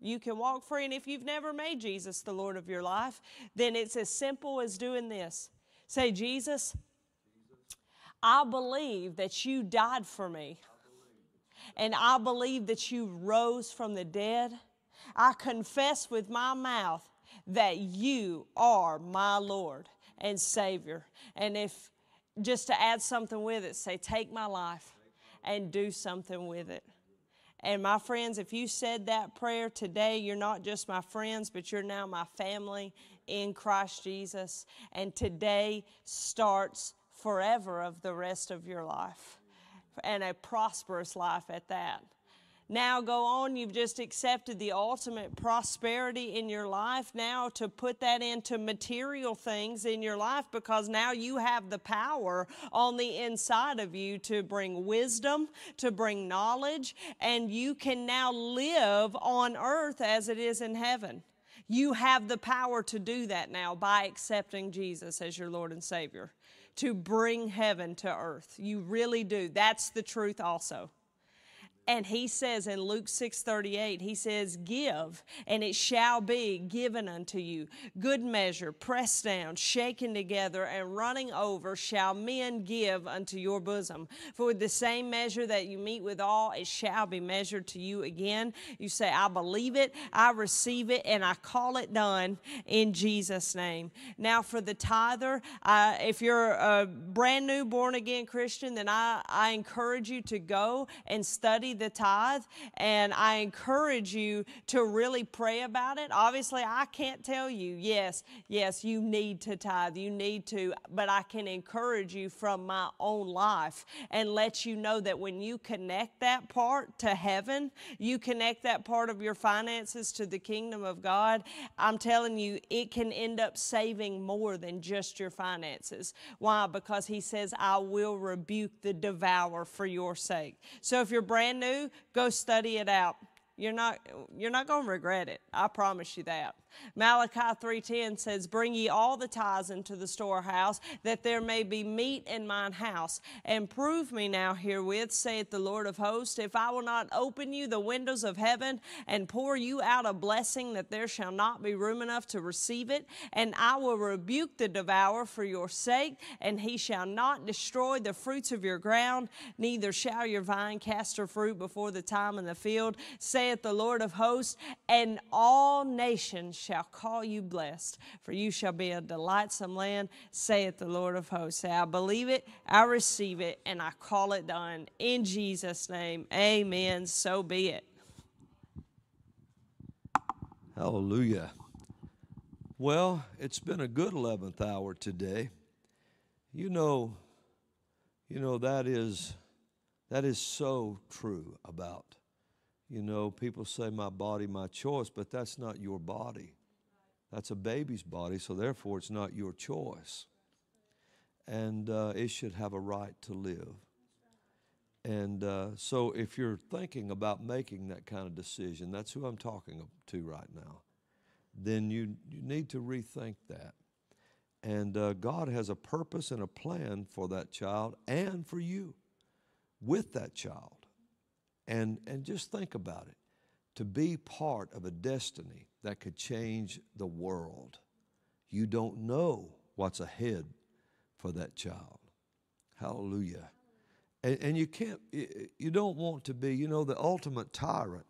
Speaker 3: You can walk free. And if you've never made Jesus the Lord of your life, then it's as simple as doing this say, Jesus, I believe that you died for me. And I believe that you rose from the dead. I confess with my mouth that you are my Lord and Savior. And if just to add something with it, say, take my life and do something with it. And my friends, if you said that prayer today, you're not just my friends, but you're now my family in Christ Jesus. And today starts forever of the rest of your life and a prosperous life at that. Now go on, you've just accepted the ultimate prosperity in your life. Now to put that into material things in your life because now you have the power on the inside of you to bring wisdom, to bring knowledge, and you can now live on earth as it is in heaven. You have the power to do that now by accepting Jesus as your Lord and Savior, to bring heaven to earth. You really do. That's the truth also. And he says in Luke 6:38, he says, "Give, and it shall be given unto you. Good measure, pressed down, shaken together, and running over shall men give unto your bosom. For with the same measure that you meet withal, it shall be measured to you again." You say, "I believe it, I receive it, and I call it done in Jesus' name." Now, for the tither, uh, if you're a brand new born again Christian, then I, I encourage you to go and study the tithe, and I encourage you to really pray about it. Obviously, I can't tell you, yes, yes, you need to tithe, you need to, but I can encourage you from my own life and let you know that when you connect that part to heaven, you connect that part of your finances to the kingdom of God, I'm telling you, it can end up saving more than just your finances. Why? Because He says, I will rebuke the devourer for your sake. So if you're brand new, go study it out. You're not, you're not going to regret it. I promise you that. Malachi 3:10 says, "Bring ye all the tithes into the storehouse, that there may be meat in mine house. And prove me now herewith, saith the Lord of hosts, if I will not open you the windows of heaven and pour you out a blessing that there shall not be room enough to receive it, and I will rebuke the devourer for your sake, and he shall not destroy the fruits of your ground, neither shall your vine cast her fruit before the time in the field, saith the Lord of hosts, and all nations shall call you blessed, for you shall be a delightsome land, saith the Lord of hosts. Say, I believe it, I receive it, and I call it done. In Jesus' name, amen. So be it.
Speaker 1: Hallelujah. Well, it's been a good 11th hour today. You know, you know that is that is so true about you know, people say my body, my choice, but that's not your body. That's a baby's body, so therefore it's not your choice. And uh, it should have a right to live. And uh, so if you're thinking about making that kind of decision, that's who I'm talking to right now, then you, you need to rethink that. And uh, God has a purpose and a plan for that child and for you with that child. And, and just think about it to be part of a destiny that could change the world. You don't know what's ahead for that child. Hallelujah. And, and you can't, you don't want to be, you know, the ultimate tyrant.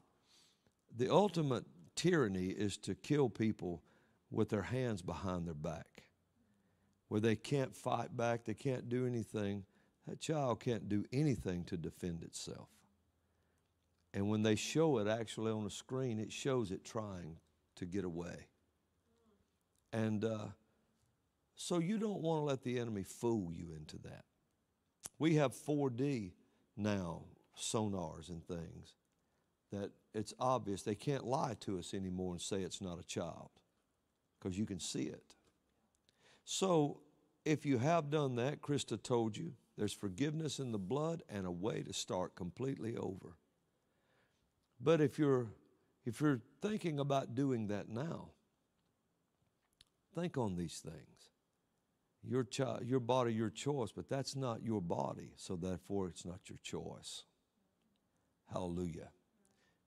Speaker 1: The ultimate tyranny is to kill people with their hands behind their back, where they can't fight back, they can't do anything. That child can't do anything to defend itself. And when they show it actually on the screen, it shows it trying to get away. And uh, so you don't want to let the enemy fool you into that. We have 4D now, sonars and things, that it's obvious they can't lie to us anymore and say it's not a child because you can see it. So if you have done that, Krista told you, there's forgiveness in the blood and a way to start completely over. But if you're if you're thinking about doing that now, think on these things. Your child, your body, your choice, but that's not your body, so therefore it's not your choice. Hallelujah.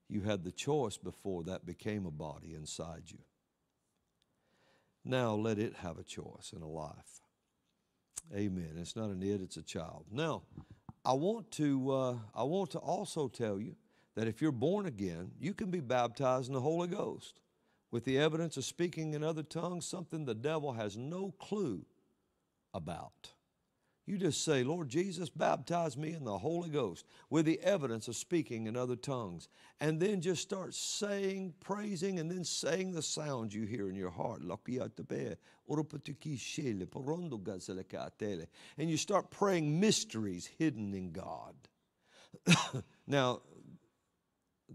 Speaker 1: You had the choice before that became a body inside you. Now let it have a choice and a life. Amen. It's not an it, it's a child. Now, I want to uh, I want to also tell you that if you're born again, you can be baptized in the Holy Ghost with the evidence of speaking in other tongues, something the devil has no clue about. You just say, Lord Jesus, baptize me in the Holy Ghost with the evidence of speaking in other tongues. And then just start saying, praising, and then saying the sounds you hear in your heart. And you start praying mysteries hidden in God. now,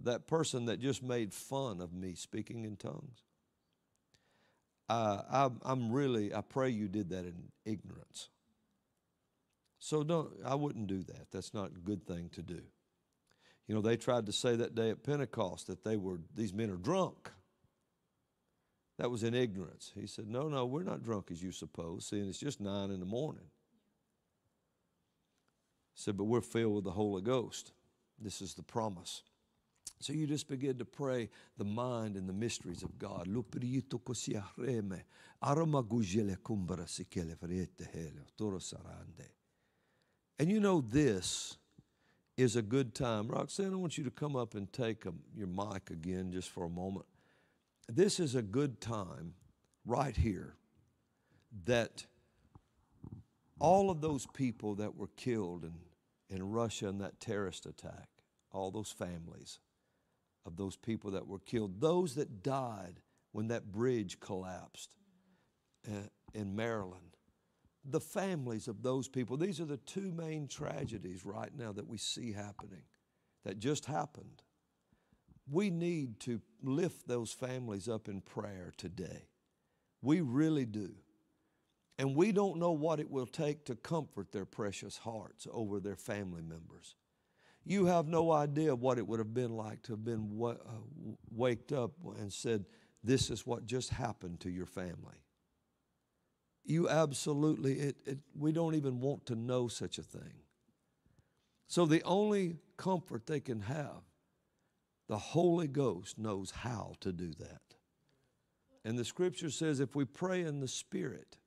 Speaker 1: that person that just made fun of me speaking in tongues. Uh, I'm, I'm really, I pray you did that in ignorance. So don't, I wouldn't do that. That's not a good thing to do. You know, they tried to say that day at Pentecost that they were, these men are drunk. That was in ignorance. He said, No, no, we're not drunk as you suppose, seeing it's just nine in the morning. He said, But we're filled with the Holy Ghost. This is the promise. So you just begin to pray the mind and the mysteries of God. And you know this is a good time. Roxanne, I want you to come up and take a, your mic again just for a moment. This is a good time right here that all of those people that were killed in, in Russia in that terrorist attack, all those families of those people that were killed, those that died when that bridge collapsed uh, in Maryland, the families of those people. These are the two main tragedies right now that we see happening, that just happened. We need to lift those families up in prayer today. We really do. And we don't know what it will take to comfort their precious hearts over their family members. You have no idea what it would have been like to have been w- uh, waked up and said, This is what just happened to your family. You absolutely, it, it, we don't even want to know such a thing. So the only comfort they can have, the Holy Ghost knows how to do that. And the scripture says if we pray in the Spirit,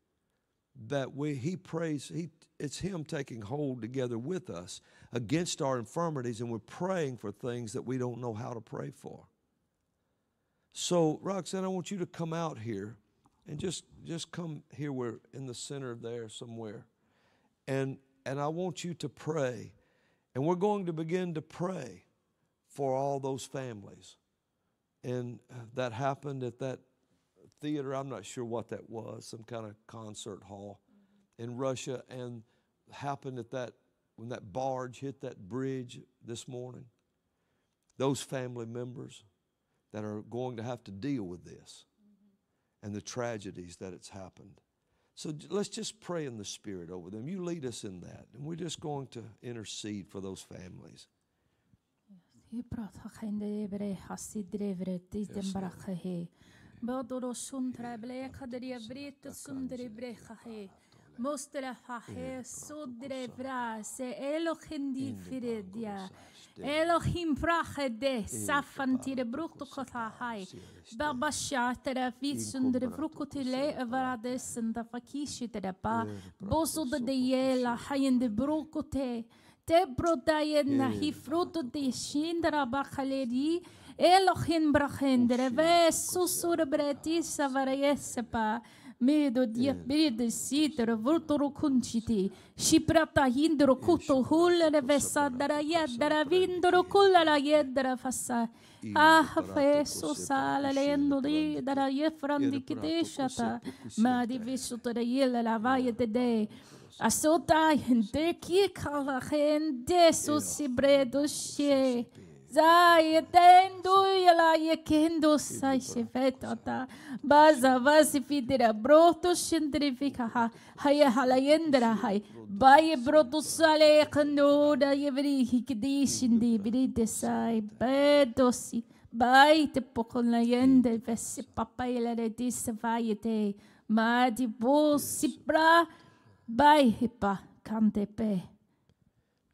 Speaker 1: that we he prays he it's him taking hold together with us against our infirmities and we're praying for things that we don't know how to pray for. So roxanne i want you to come out here and just just come here we're in the center there somewhere. And and i want you to pray. And we're going to begin to pray for all those families. And uh, that happened at that theater i'm not sure what that was some kind of concert hall in russia and happened at that when that barge hit that bridge this morning those family members that are going to have to deal with this and the tragedies that it's happened. So let's just pray in the Spirit over them. You lead us in that, and we're just going to intercede for those families.
Speaker 2: بدر شنتر بليك دري بريت سندري بريخه مستر مسترفه سودر برا سي إلو خندي فريديا إلو خيم فراخ دي سافن تير بروك قطا هاي بابا شاتر في سندر بروكو تلي افراد سند فكيش تربا بوسو
Speaker 1: دي ديلا حين دي بروكو
Speaker 2: تي تبرو داينا هي فروتو دي شندرا بخاليري Elohim brachendere, vesu surbretisa varesepa. medo dia medo sitter, vulturo conciti si prata hindro cuto hulle vesandara yedra vindro kulla yedra fassa ah feso sala lendo di dara yefrandi kiteshata ma di vissuto da yella la vaia de de asota gente ki kala gente so si bredo she Zai tendo yala yekendo sai baza vasi fidira broto shindrifika ha. Haya halayendra hai. baye broto sale kanoda yevri hikdi shindi sai bedosi bai te pokon yende vesi papa yela de disse te ma di bo sipra bai hipa kante pe.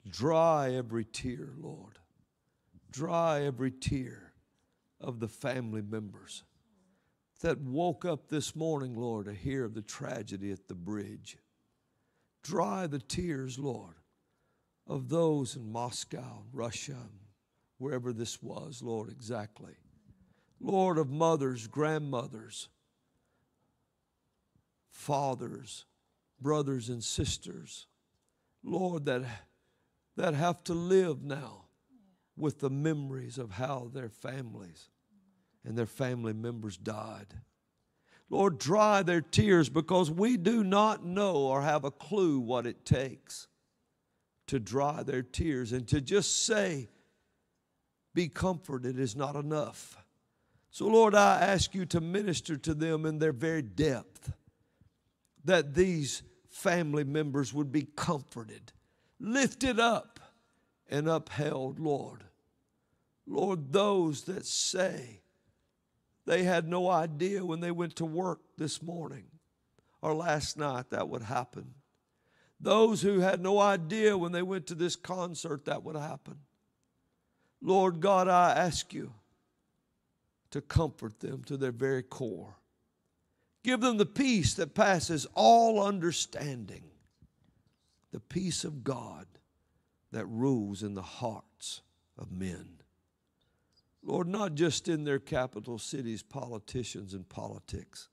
Speaker 1: Dry every tear, Lord. Dry every tear of the family members that woke up this morning, Lord, to hear of the tragedy at the bridge. Dry the tears, Lord, of those in Moscow, Russia, wherever this was, Lord, exactly. Lord, of mothers, grandmothers, fathers, brothers, and sisters, Lord, that, that have to live now with the memories of how their families and their family members died. Lord, dry their tears because we do not know or have a clue what it takes to dry their tears and to just say, be comforted is not enough. So, Lord, I ask you to minister to them in their very depth, that these family members would be comforted, lifted up, and upheld, Lord. Lord, those that say they had no idea when they went to work this morning or last night that would happen. Those who had no idea when they went to this concert that would happen. Lord God, I ask you to comfort them to their very core. Give them the peace that passes all understanding, the peace of God that rules in the hearts of men. Lord, not just in their capital cities, politicians and politics,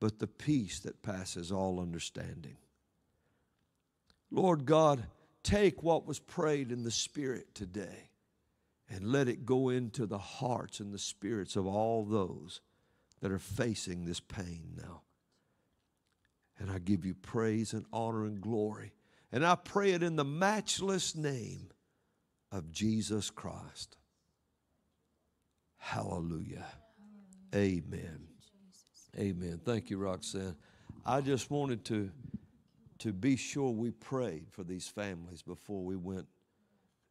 Speaker 1: but the peace that passes all understanding. Lord God, take what was prayed in the Spirit today and let it go into the hearts and the spirits of all those that are facing this pain now. And I give you praise and honor and glory. And I pray it in the matchless name of Jesus Christ. Hallelujah. Amen. Amen. Thank you, Roxanne. I just wanted to, to be sure we prayed for these families before we went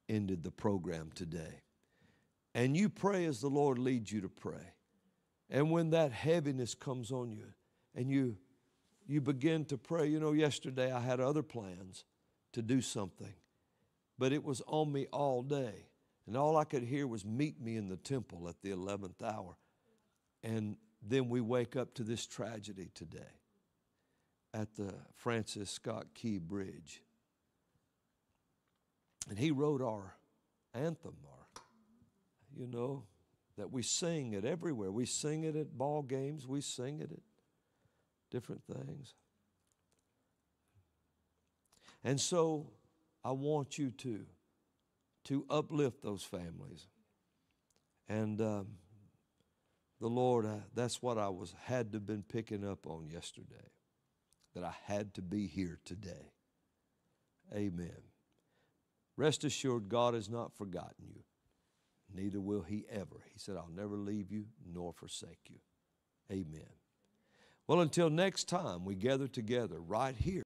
Speaker 1: ended the program today. And you pray as the Lord leads you to pray. And when that heaviness comes on you and you you begin to pray, you know, yesterday I had other plans to do something, but it was on me all day. And all I could hear was meet me in the temple at the 11th hour. And then we wake up to this tragedy today at the Francis Scott Key Bridge. And he wrote our anthem, our, you know, that we sing it everywhere. We sing it at ball games, we sing it at different things. And so I want you to to uplift those families. And um, the Lord, uh, that's what I was had to been picking up on yesterday. That I had to be here today. Amen. Rest assured, God has not forgotten you. Neither will He ever. He said, I'll never leave you nor forsake you. Amen. Well, until next time we gather together right here.